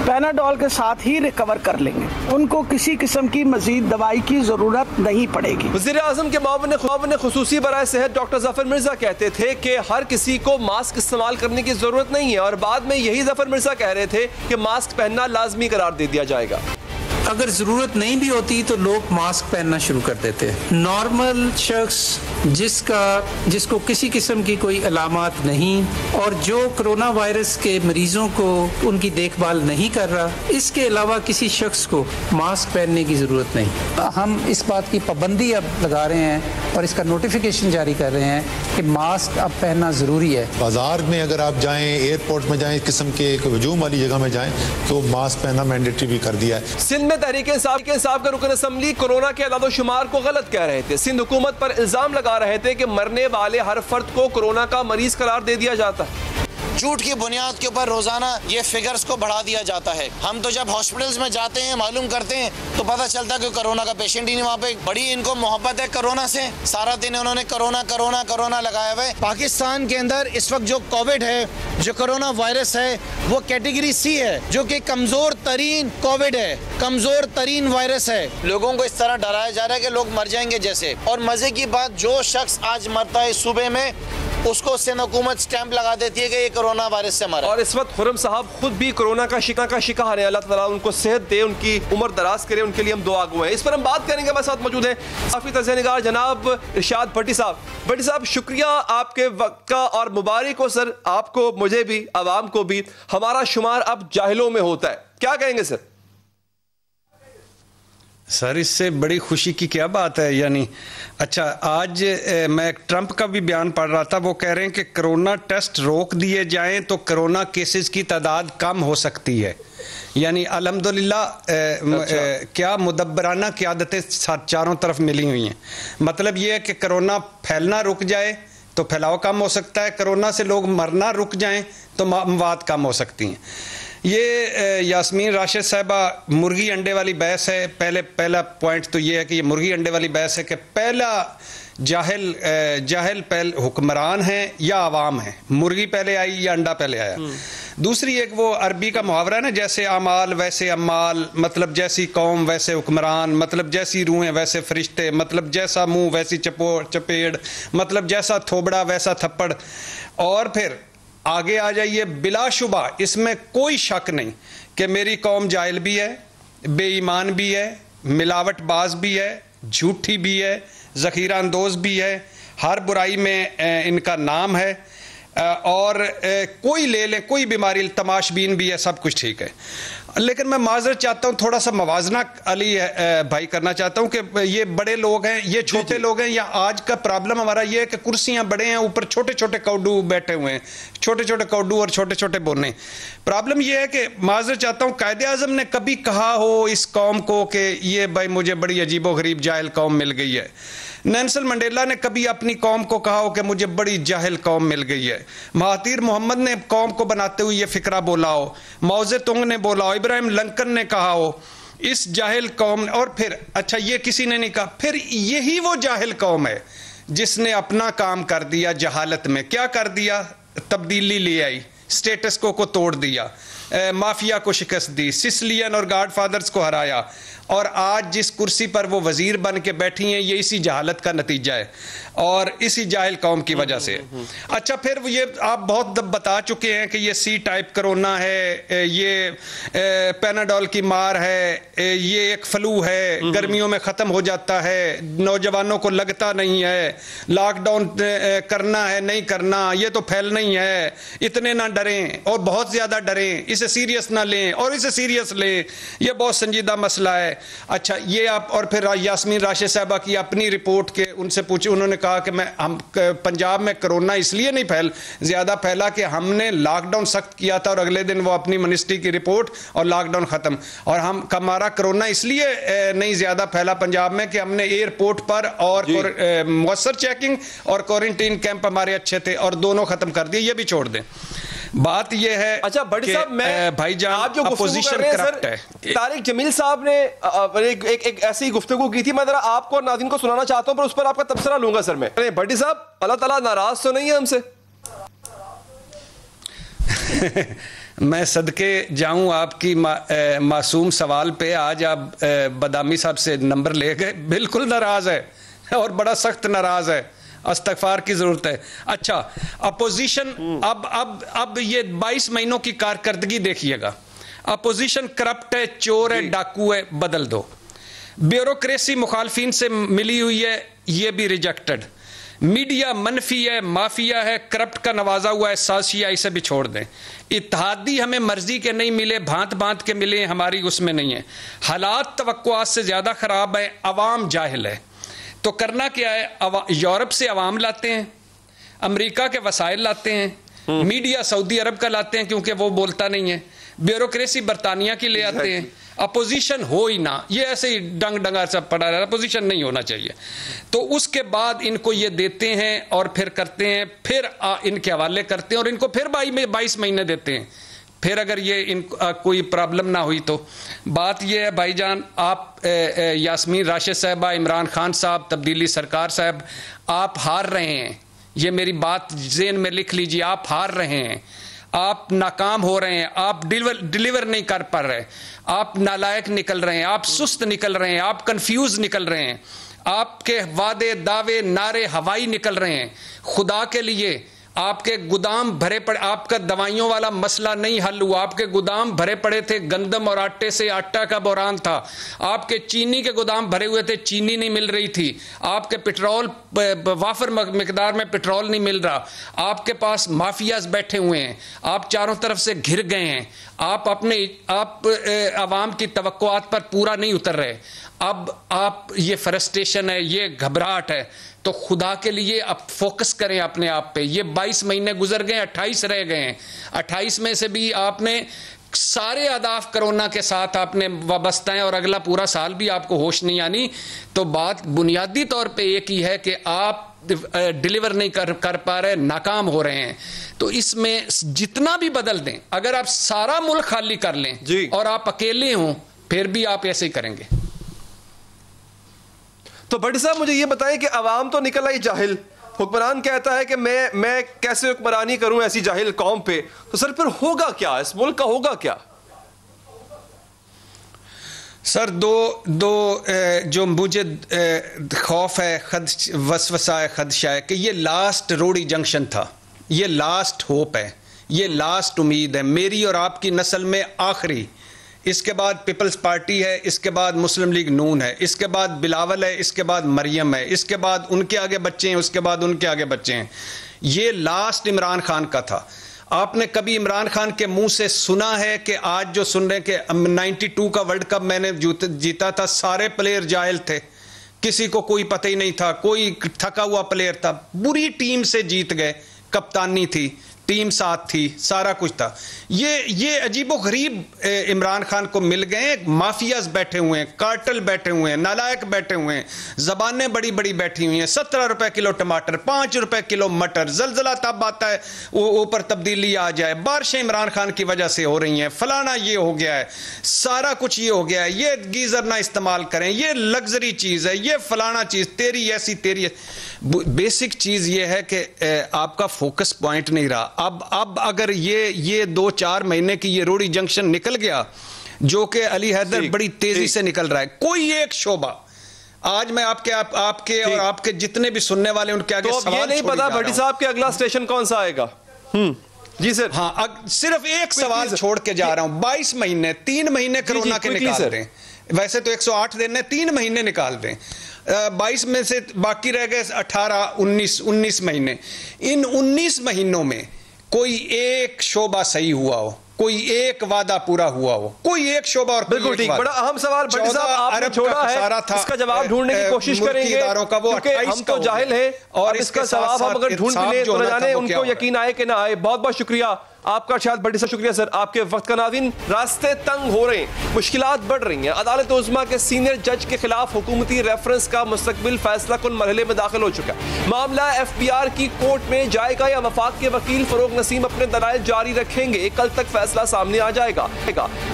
पैनाडोल के साथ ही रिकवर कर लेंगे। उनको किसी किस्म की मजीद दवाई की ज़रूरत नहीं पड़ेगी। वजी अजम के मावन खसूसी बरए सेहत, डॉक्टर ज़फ़र मिर्ज़ा कहते थे कि हर किसी को मास्क इस्तेमाल करने की ज़रूरत नहीं है और बाद में यही ज़फ़र मिर्ज़ा कह रहे थे कि मास्क पहनना लाजमी करार दे दिया जाएगा। अगर ज़रूरत नहीं भी होती तो लोग मास्क पहनना शुरू कर देते हैं। नॉर्मल शख्स जिसका जिसको किसी किस्म की कोई अलामत नहीं और जो कोरोना वायरस के मरीजों को उनकी देखभाल नहीं कर रहा इसके अलावा किसी शख्स को मास्क पहनने की ज़रूरत नहीं। हम इस बात की पाबंदी अब लगा रहे हैं और इसका नोटिफिकेशन जारी कर रहे हैं कि मास्क अब पहनना ज़रूरी है। बाज़ार में अगर आप जाएँ एयरपोर्ट में जाएँ किस्म के हजूम वाली जगह में जाएँ तो मास्क पहनना मैंडेटरी भी कर दिया है। सिंध में तहरीक इंसाफ के इंसाफ के रुकन असम्बली कोरोना के अदाद शुमार को गलत कह रहे थे। सिंध हुकूमत पर इल्ज़ाम लगा रहे थे कि मरने वाले हर फर्द को कोरोना का मरीज़ करार दे दिया जाता। है झूठ की बुनियाद के ऊपर रोज़ाना ये फिगर्स को बढ़ा दिया जाता है। हम तो जब हॉस्पिटल्स में जाते हैं, मालूम करते हैं तो पता चलता है कि कोरोना का पेशेंट ही नहीं, वहाँ पे बड़ी इनको मोहब्बत है कोरोना से। सारा दिन उन्होंने कोरोना कोरोना कोरोना लगाया हुआ है। पाकिस्तान के अंदर इस वक्त जो कोविड है, जो कोरोना वायरस है, वो कैटेगरी सी है, जो की कमज़ोर तरीन कोविड है, कमज़ोर तरीन वायरस है। लोगों को इस तरह डराया जा रहा है कि लोग मर जाएँगे जैसे। और मज़े की बात, जो शख्स आज मरता है सुबह में उसको सिंध हुकूमत स्टैंप लगा देती है कि ये कोरोना वायरस से मरा और इस वक्त खुरम साहब खुद भी कोरोना का शिका का शिकार है। अल्लाह ताला उनको सेहत दे, उनकी उम्र दराज करे, उनके लिए हम दुआ गए हैं। इस पर हम बात करेंगे, हमारे साथ मौजूद है काफ़ी तजनिगार जनाब इर्शाद भट्टी साहब। भट्टी साहब, शुक्रिया आपके वक्त का और मुबारक हो सर। आपको, मुझे भी, आवाम को भी। हमारा शुमार अब जाहिलों में होता है। क्या कहेंगे सर? सर इससे बड़ी खुशी की क्या बात है? यानी अच्छा आज ए, मैं ट्रंप का भी बयान पढ़ रहा था। वो कह रहे हैं कि कोरोना टेस्ट रोक दिए जाएँ तो कोरोना केसेस की तादाद कम हो सकती है। यानी अलहमदिल्ला अच्छा। क्या मुदबराना क्यादतें चारों तरफ़ मिली हुई हैं। मतलब ये है कि कोरोना फैलना रुक जाए तो फैलाव कम हो सकता है। कोरोना से लोग मरना रुक जाएँ तो मवाद कम हो सकती हैं। ये यास्मीन राशिद साहबा मुर्गी अंडे वाली बहस है। पहले पहला पॉइंट तो ये है कि ये मुर्गी अंडे वाली बहस है कि पहला जाहिल जाहिल पहल हुक्मरान है या आवाम है? मुर्गी पहले आई या अंडा पहले आया? हम्म। दूसरी एक वो अरबी का मुहावरा है ना जैसे अमाल वैसे अमाल मतलब जैसी कौम वैसे हुक्मरान मतलब जैसी रूहें वैसे फरिश्ते मतलब जैसा मुँह वैसी चपो चपेड़ मतलब जैसा थोबड़ा वैसा थप्पड़। और फिर आगे आ जाइए, बिलाशुबा, इसमें कोई शक नहीं कि मेरी कौम जायल भी है, बेईमान भी है, मिलावटबाज भी है, झूठी भी है ज़ख़ीरा अंदोज भी है, हर बुराई में इनका नाम है। और कोई ले लें, कोई बीमारी, तमाशबीन भी है, सब कुछ ठीक है। लेकिन मैं माजर चाहता हूँ थोड़ा सा मवाजना अली भाई करना चाहता हूँ कि ये बड़े लोग हैं ये छोटे लोग हैं या आज का प्रॉब्लम हमारा ये है कि कुर्सियाँ बड़े हैं ऊपर छोटे छोटे कौडू बैठे हुए हैं छोटे छोटे कौडू और छोटे छोटे बोने। प्रॉब्लम ये है कि माजर चाहता हूँ कायदे आज़म ने कभी कहा हो इस कौम को कि ये भाई मुझे बड़ी अजीबो गरीब जाहिल कौम मिल गई है। नैनसल मंडेला ने कभी अपनी कौम को कहा हो कि मुझे बड़ी जाहिल कौम मिल गई है। महातीर मोहम्मद ने कौम को बनाते हुए ये फिक्रा बोला हो। मौजे तुंग ने बोला हो। इब्राहिम लंकन ने कहा हो, इस जाहिल कौम और फिर अच्छा ये किसी ने नहीं कहा, फिर यही वो जाहिल कौम है जिसने अपना काम कर दिया जहालत में। क्या कर दिया? तब्दीली ले आई, स्टेटस को को तोड़ दिया माफिया को शिकस्त दी, सिसलियन और गाड फादर्स को हराया। और आज जिस कुर्सी पर वो वज़ीर बन के बैठी हैं ये इसी जहालत का नतीजा है और इसी जाहिल कौम की वजह से। अच्छा फिर ये आप बहुत बता चुके हैं कि ये सी टाइप करोना है ये पैनाडोल की मार है ये एक फ्लू है गर्मियों में ख़त्म हो जाता है नौजवानों को लगता नहीं है लॉकडाउन करना है नहीं करना ये तो फैलना ही है इतने ना डरें और बहुत ज़्यादा डरें इसे सीरियस ना लें और इसे सीरियस लें यह बहुत संजीदा मसला है। अच्छा ये आप और फिर यासमीन राशिद साहबा की अपनी रिपोर्ट के उनसे पूछे। उन्होंने कहा कि मैं हम पंजाब में कोरोना इसलिए नहीं फैल ज़्यादा फैला कि हमने लॉकडाउन सख्त किया था और अगले दिन वो अपनी मिनिस्ट्री की रिपोर्ट और लॉकडाउन ख़त्म। और हम हमारा कोरोना इसलिए नहीं ज़्यादा फैला पंजाब में कि हमने एयरपोर्ट पर और मौसर चेकिंग और क्वारंटीन कैंप हमारे अच्छे थे और दोनों ख़त्म कर दिए ये भी छोड़ दें। बात यह है अच्छा बड़ी साहब मैं भाईजान आप जो अपोजिशन करप्ट है तारिक जमील साहब ने एक एक, एक ऐसी गुफ्तगू की थी मैं जरा आपको और नादिन को सुनाना चाहता हूँ पर उस पर आपका तबसरा लूँगा सर मैं। भट्टी साहब अल्लाह ताला नाराज़ तो नहीं है हमसे। मैं सदके जाऊँ आपकी मा, ए, मासूम सवाल पे आज आप ए, बदामी साहब से नंबर ले गए। बिल्कुल नाराज़ है और बड़ा सख्त नाराज़ है। अस्तफार की ज़रूरत है। अच्छा अपोजिशन अब अब अब ये 22 महीनों की कारकर्दगी देखिएगा। अपोजिशन करप्ट है चोर है डाकू है बदल दो। ब्यूरोक्रेसी मुखालफिन से मिली हुई है ये भी रिजेक्टेड। मीडिया मनफी है माफिया है करप्ट का नवाजा हुआ है सासिया इसे भी छोड़ दें। इतिहादी हमें मर्ज़ी के नहीं मिले भांत भांत के मिले हमारी उसमें नहीं है। हालात तो से ज़्यादा ख़राब है अवाम जाहिल है। तो करना क्या है? यूरोप से अवाम लाते हैं अमेरिका के वसाइल लाते हैं हम्म। मीडिया सऊदी अरब का लाते हैं क्योंकि वो बोलता नहीं है। ब्यूरोक्रेसी बरतानिया की ले आते हैं। अपोजिशन हो ही ना। ये ऐसे ही डंग डंगा सब पड़ा रहा अपोजिशन नहीं होना चाहिए। तो उसके बाद इनको ये देते हैं और फिर करते हैं फिर आ, इनके हवाले करते हैं और इनको फिर बाईस महीने देते हैं। फिर अगर ये इन आ, कोई प्रॉब्लम ना हुई तो। बात ये है भाईजान आप यासमीन राशिद साहबा इमरान खान साहब तब्दीली सरकार साहब आप हार रहे हैं। ये मेरी बात जेन में लिख लीजिए आप हार रहे हैं। आप नाकाम हो रहे हैं आप डिलीवर डिलीवर नहीं कर पा रहे। आप नालायक निकल रहे हैं आप सुस्त निकल रहे हैं आप कंफ्यूज निकल रहे हैं। आपके वादे दावे नारे हवाई निकल रहे हैं। खुदा के लिए आपके गोदाम भरे पड़े, आपका दवाइयों वाला मसला नहीं हल हुआ। आपके गोदाम भरे पड़े थे, गंदम और आटे से आटा का बौरान था। आपके चीनी के गोदाम भरे हुए थे, चीनी नहीं मिल रही थी। आपके पेट्रोल वाफर मकदार में पेट्रोल नहीं मिल रहा। आपके पास माफियाज बैठे हुए हैं। आप चारों तरफ़ से घिर गए हैं। आप अपने, आप आवाम की तवक्कुआत पर पूरा नहीं उतर रहे। अब आप, ये फ्रस्ट्रेशन है, ये घबराहट है। तो खुदा के लिए अब फोकस करें अपने आप पे। ये 22 महीने गुजर गए 28 रह गए हैं। 28 में से भी आपने सारे अदाफ कोरोना के साथ आपने वाबस्ता हैं और अगला पूरा साल भी आपको होश नहीं आनी। तो बात बुनियादी तौर पे एक ही है कि आप डिलीवर नहीं कर कर पा रहे नाकाम हो रहे हैं। तो इसमें जितना भी बदल दें अगर आप सारा मुल्क खाली कर लें और आप अकेले हों फिर भी आप ऐसे ही करेंगे। तो भट्टी साहब, मुझे ये बताएँ कि आवाम तो निकल आई जाहिल। हुक्मरान कहता है कि मैं मैं कैसे हुक्मरानी करूँ ऐसी जाहिल कौम पे? तो सर, फिर होगा क्या? इस मुल्क का होगा क्या? सर, दो दो जो मुझे खौफ है, खद, वसवसा है, खदशा है कि ये लास्ट रोडी जंक्शन था। ये लास्ट होप है। ये लास्ट उम्मीद है। मेरी और आपकी नस्ल में आखिरी इसके बाद पीपल्स पार्टी है, इसके बाद मुस्लिम लीग नून है, इसके बाद बिलावल है, इसके बाद मरियम है, इसके बाद उनके आगे बच्चे हैं, उसके बाद उनके आगे बच्चे हैं। ये लास्ट इमरान खान का था। आपने कभी इमरान खान के मुँह से सुना है कि आज जो सुन रहे हैं कि 92 का वर्ल्ड कप मैंने जीता था, सारे प्लेयर जायल थे। किसी को कोई पता ही नहीं था, कोई थका हुआ प्लेयर था। बुरी टीम से जीत गए, कप्तानी थी। टीम साथ थी, सारा कुछ था। ये ये अजीबो गरीब इमरान खान को मिल गए। माफियाज बैठे हुए हैं, कार्टल बैठे हुए हैं, नालायक बैठे हुए हैं, जबानें बड़ी बड़ी बैठी हुई हैं। सत्रह रुपए किलो टमाटर, पाँच रुपए किलो मटर, जलजला तब आता है ऊपर तब्दीली आ जाए। बारिशें इमरान खान की वजह से हो रही हैं। फलाना ये हो गया है, सारा कुछ ये हो गया है। ये गीजर ना इस्तेमाल करें, ये लग्जरी चीज़ है, ये फलाना चीज़, तेरी ऐसी, तेरी बेसिक चीज़ ये है कि आपका फोकस पॉइंट नहीं रहा। अब अब अगर ये ये दो चार महीने की ये रोडी जंक्शन निकल गया जो कि अली हैदर बड़ी तेज़ी से निकल रहा है कोई एक शोभा आज मैं आपके आप, आपके और आपके जितने भी सुनने वाले उनके आगे तो सवाल नहीं पता भट्टी साहब के अगला स्टेशन कौन सा आएगा? हम्म जी सर। हाँ अग, सिर्फ़ एक सवाल छोड़ के जा रहा हूँ 22 महीने तीन महीने कोरोना के निकाल दें। वैसे तो 108 दिन है तीन महीने निकाल दें। बाईस में से बाकी रह गए अठारह उन्नीस उन्नीस महीने। इन उन्नीस महीनों में कोई एक शोभा सही हुआ हो कोई एक वादा पूरा हुआ हो कोई एक शोभा और बिल्कुल ठीक बड़ा अहम सवाल भट्टी साहब आपने छोड़ा है था इसका जवाब ढूँढने की कोशिश करेंगे का वो हम तो जाहिल हैं और इसका जवाब हम अगर ढूंढ भी लें तो जाने उनको यकीन आए कि ना आए। बहुत बहुत शुक्रिया। आपका शायद बड़ी सा शुक्रिया, सर। आपके वक्त का नादिन रास्ते तंग हो रहे हैं मुश्किल बढ़ रही हैं। अदालत उजमा के सीनियर जज के खिलाफ हुकूमती रेफरेंस का मुस्तबिल फैसला कन मरहले में दाखिल हो चुका है। मामला एफ़ पी आर की कोर्ट में जाएगा या वफाक के वकील फरोग नसीम अपने दलाइल जारी रखेंगे, कल तक फैसला सामने आ जाएगा।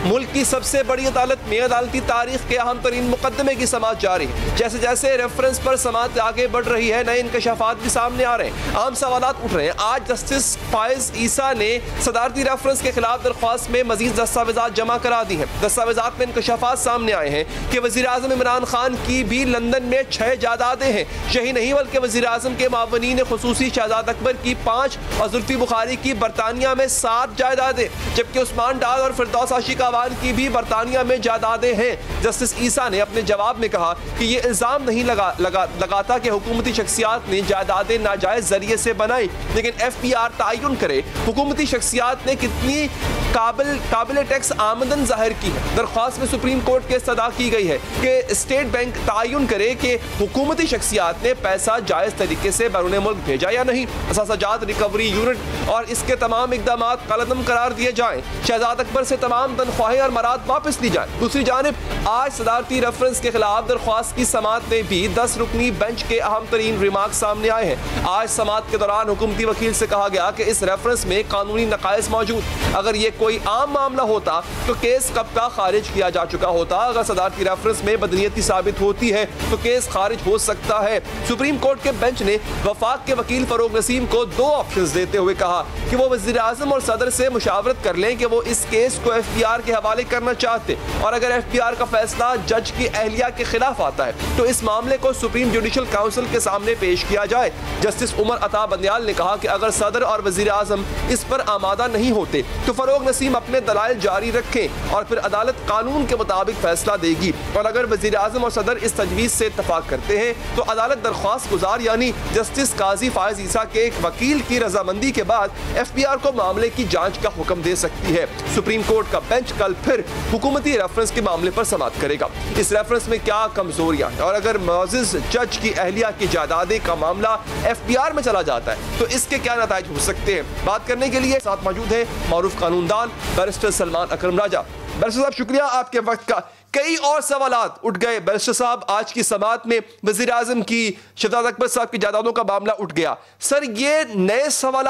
मुल्क की सबसे बड़ी अदालत में अदालती तारीख के अहम तरीन मुकदमे की समाज जारी है। जैसे जैसे रेफरेंस पर समाज आगे बढ़ रही है, नए इंकशाफात भी सामने आ रहे हैं। आम सवाल उठ रहे हैं। आज जस्टिस फायज ईसा ने सदारती रेफरेंस के खिलाफ दरख्वास्त में मजीद दस्तावेजा जमा करा दी है। दस्तावेजात में इंकशाफात सामने आए हैं कि वजी अजम इमरान खान की भी लंदन में छह जायदादें हैं। यही नहीं बल्कि वजी अजम के मावनी ने खसूसी शहजाद अकबर की पाँच और जुल्फी बुखारी की बरतानिया में सात जायदादें जबकि उस्मान डाल और फिरदौस आशिक अवान की भी बरतानिया में जायदादें हैं। जस्टिस ईसा ने अपने जवाब में कहा कि ये इल्ज़ाम नहीं लगा, लगा लगाता कि हुकूमती शख्सियात ने जायदादें नाजायज़ ज़रिए से बनाई लेकिन एफ़ पी आर तयन करे हुकूमती शख्सियात शख्सियात ने कितनी काबिल काबिल टैक्स आमदन ज़ाहिर की है? दरख्वास्त में सुप्रीम कोर्ट के सदा की गई है कि स्टेट बैंक तयन करे कि हुकूमती शख्सियात ने पैसा जायज़ तरीके से बैरून मुल्क भेजा या नहीं। असाजात रिकवरी यूनिट और इसके तमाम इकदाम कलदम करार दिए जाएँ। शहजाद अकबर से तमाम तनख्वाहें और मराद वापस ली जाए। दूसरी जानब, आज सदारती रेफरेंस के खिलाफ दरख्वास्त की समात में भी दस रुकनी बेंच के अहम तरीन रिमार्क सामने आए हैं। आज समात के दौरान हुकूमती वकील से कहा गया कि इस रेफरेंस में कानूनी नकाय नकाइस मौजूद। अगर ये कोई आम मामला होता तो केस कब का खारिज किया जा चुका होता? अगर सदारती रेफरेंस में बदनीयती साबित होती है तो केस खारिज हो सकता है। सुप्रीम कोर्ट के बेंच ने वफाक के वकील फरोग नसीम को दो ऑप्शन देते हुए कहा कि वो वजी अजम और सदर से मुशावरत कर लें कि वो इस केस को एफ़ पी आर के हवाले करना चाहते और अगर एफ़ पी आर का फैसला जज की अहलिया के खिलाफ आता है तो इस मामले को सुप्रीम जुडिशल काउंसिल के सामने पेश किया जाए। जस्टिस उमर अता बंदयाल ने कहा कि अगर सदर और वजी अजम इस पर आमादा नहीं होते तो फरोग नसीम अपने दलाइल जारी रखें और फिर अदालत कानून के मुताबिक फैसला देगी। और अगर वजी अजम और सदर इस तजवीज़ से इतफाक करते हैं तो अदालत दरख्वास्त गुजार, यानी जस्टिस काजी फायज ईसा के एक वकील की रजामंदी के बाद एफ़ पी आर को मामले की जाँच का हुक्म दे सकती है। सुप्रीम कोर्ट का बेंच कल फिर हुकूमती रेफरेंस के मामले पर समाप्त करेगा। इस रेफरेंस में क्या कमजोरियाँ हैं? और अगर मोजिज जज की अहलिया की जायदादे का मामला एफ़ पी आर में चला जाता है तो इसके क्या नतज हो सकते हैं? बात करने के लिए साथ मौजूद है, मरूफ कानूनदान, बैरिस्टर सलमान अक्रम राजा। बैरिस्टर साहब, शुक्रिया आपके वक्त का। कई और सवाल उठ गए। बैरिस्टर साहब, आज की समात में वज़ीर आज़म की शहजाद अकबर साहब की जायदादों का मामला उठ गया। सर, ये नए सवाल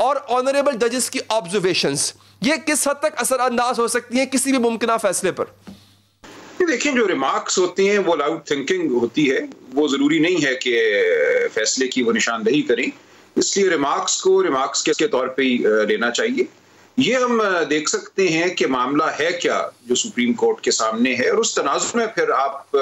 और ऑनरेबल जजेस की ऑब्जर्वेशन ये किस हद तक असरअंदाज हो सकती हैं किसी भी मुमकिन फैसले पर? देखिए, जो रिमार्क्स होती हैं, वो लाउड थिंकिंग होती है। वो ज़रूरी नहीं है कि फैसले की वो निशानदेही करें। इसलिए रिमार्क्स को रिमार्क्स के के तौर पे ही लेना चाहिए। ये हम देख सकते हैं कि मामला है क्या जो सुप्रीम कोर्ट के सामने है और उस तनाजुर में फिर आप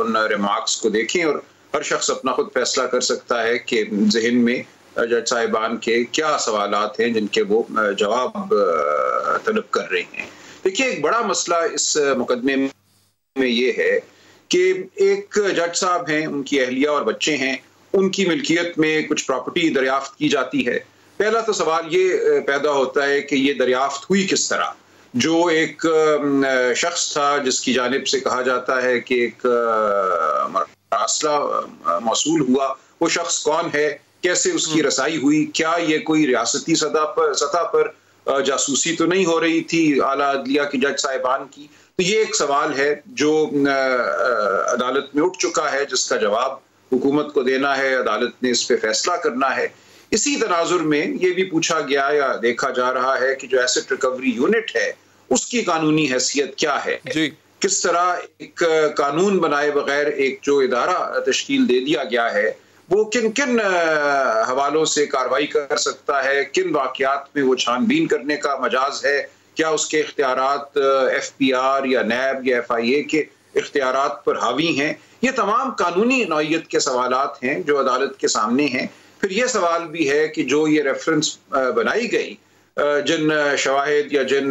उन रिमार्क्स को देखें और हर शख्स अपना खुद फैसला कर सकता है कि जहन में जज साहिबान के क्या सवाल हैं जिनके वो जवाब तलब कर रहे हैं। देखिए, एक बड़ा मसला इस मुकदमे में ये है कि एक जज साहब हैं, उनकी अहलिया और बच्चे हैं उनकी मिल्कियत में कुछ प्रॉपर्टी दरियाफ्त की जाती है। पहला तो सवाल ये पैदा होता है कि ये दरियाफ्त हुई किस तरह? जो एक शख्स था जिसकी जानब से कहा जाता है कि एक मसला मौसू हुआ। वो शख्स कौन है? कैसे उसकी रसाई हुई? क्या ये कोई रियासती सतह पर सतह पर जासूसी तो नहीं हो रही थी आला अदलिया की जज साहिबान की? तो ये एक सवाल है जो अदालत में उठ चुका है जिसका जवाब हुकूमत को देना है अदालत ने इस पर फैसला करना है। इसी तनाजुर में ये भी पूछा गया या देखा जा रहा है कि जो एसेट रिकवरी यूनिट है उसकी कानूनी हैसियत क्या है? जी। किस तरह एक कानून बनाए बगैर एक जो इदारा तश्कील दे दिया गया है वो किन किन हवालों से कार्रवाई कर सकता है? किन वाकयात में वो छानबीन करने का मजाज है? क्या उसके इख्तियार एफ़ पी आर या नैब या एफ़ आई ए के इख्तियार पर हावी हैं। ये तमाम कानूनी नौीयत के सवाल हैं जो अदालत के सामने हैं। फिर ये सवाल भी है कि जो ये रेफरेंस बनाई गई जिन शवाहद या जिन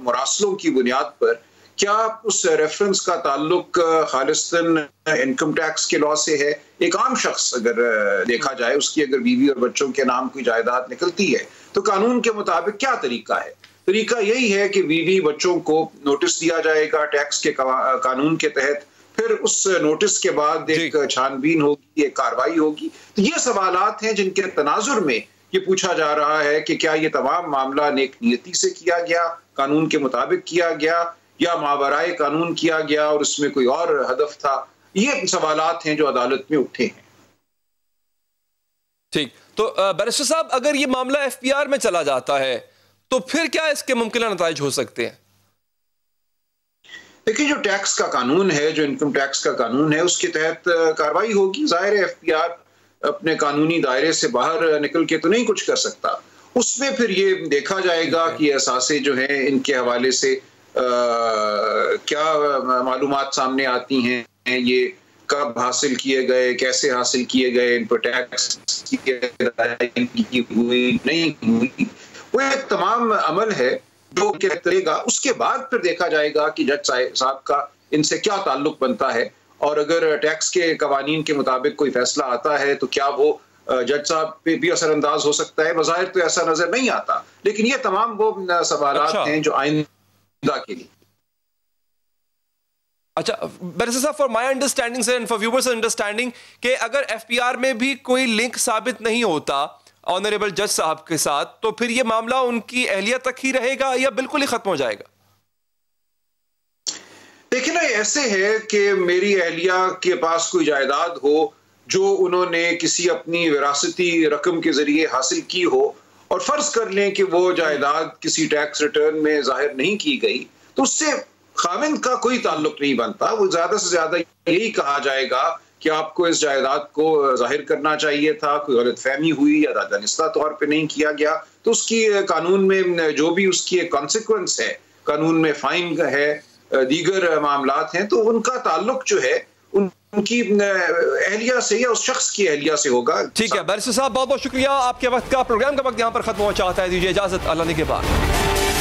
मरासलों की बुनियाद पर, क्या उस रेफरेंस का ताल्लुक खालिस्तान इनकम टैक्स के लॉ से है? एक आम शख्स अगर देखा जाए, उसकी अगर बीवी और बच्चों के नाम कोई जायदाद निकलती है तो कानून के मुताबिक क्या तरीका है? तरीका यही है कि बीवी बच्चों को नोटिस दिया जाएगा टैक्स के कानून के तहत। फिर उस नोटिस के बाद एक छानबीन होगी एक कार्रवाई होगी। तो ये सवाल हैं जिनके तनाजुर में ये पूछा जा रहा है कि क्या ये तमाम मामला नेक नियति से किया गया कानून के मुताबिक किया गया या मावराए कानून किया गया और उसमें कोई और हदफ था? ये सवाल हैं जो अदालत में उठे हैं। ठीक। तो बैरिस्टर साहब अगर ये मामला एफपीआर में चला जाता है तो फिर क्या इसके मुमकिन नतज हो सकते हैं? देखिए जो टैक्स का कानून है जो इनकम टैक्स का कानून है उसके तहत कार्रवाई होगी। ज़ाहिर है एफपीआर अपने कानूनी दायरे से बाहर निकल के तो नहीं कुछ कर सकता। उसमें फिर ये देखा जाएगा कि एहसासे जो हैं इनके हवाले से आ, क्या मालूम सामने आती हैं ये कब हासिल किए गए कैसे हासिल किए गए इन पर टैक्स की हुई नहीं हुई वो एक तमाम अमल है जो करेगा उसके बाद फिर देखा जाएगा कि जज साहब का इनसे क्या ताल्लुक बनता है। और अगर टैक्स के कवानीन के मुताबिक कोई फैसला आता है तो क्या वो जज साहब पे भी असरअंदाज हो सकता है? बाहिर तो ऐसा नज़र नहीं आता। लेकिन ये तमाम वो सवाल अच्छा। हैं जो आइंदा के लिए। अच्छा बैरिस्टर साहब for my understanding and for viewers understanding कि अगर एफपीआर में भी कोई लिंक साबित नहीं होता ऑनरेबल जज साहब के साथ तो फिर ये मामला उनकी अहलियत तक ही रहेगा या बिल्कुल ही खत्म हो जाएगा? देखिए ना ऐसे है कि मेरी अहलिया के पास कोई जायदाद हो, जो उन्होंने किसी अपनी विरासती रकम के ज़रिए हासिल की हो, और फ़र्ज़ कर लें कि वो जायदाद किसी टैक्स रिटर्न में ज़ाहिर नहीं की गई तो उससे खाविंद का कोई ताल्लुक नहीं बनता। वो ज़्यादा से ज़्यादा यही कहा जाएगा कि आपको इस जायदाद को ज़ाहिर करना चाहिए था, कोई गलत फहमी हुई या दानिस्ता तौर पर नहीं किया गया तो उसकी कानून में जो भी उसकी कॉन्सिक्वेंस है, कानून में फाइन है दीगर मामला हैं तो उनका ताल्लुक जो है उनकी अहलिया से या उस शख्स की अहलिया से होगा। ठीक है बैरिस्टर साहब बहुत बहुत शुक्रिया, आपके वक्त का प्रोग्राम का वक्त यहाँ पर खत्म हो चाहता है, दीजिए इजाज़त, अल्लाह के बाद।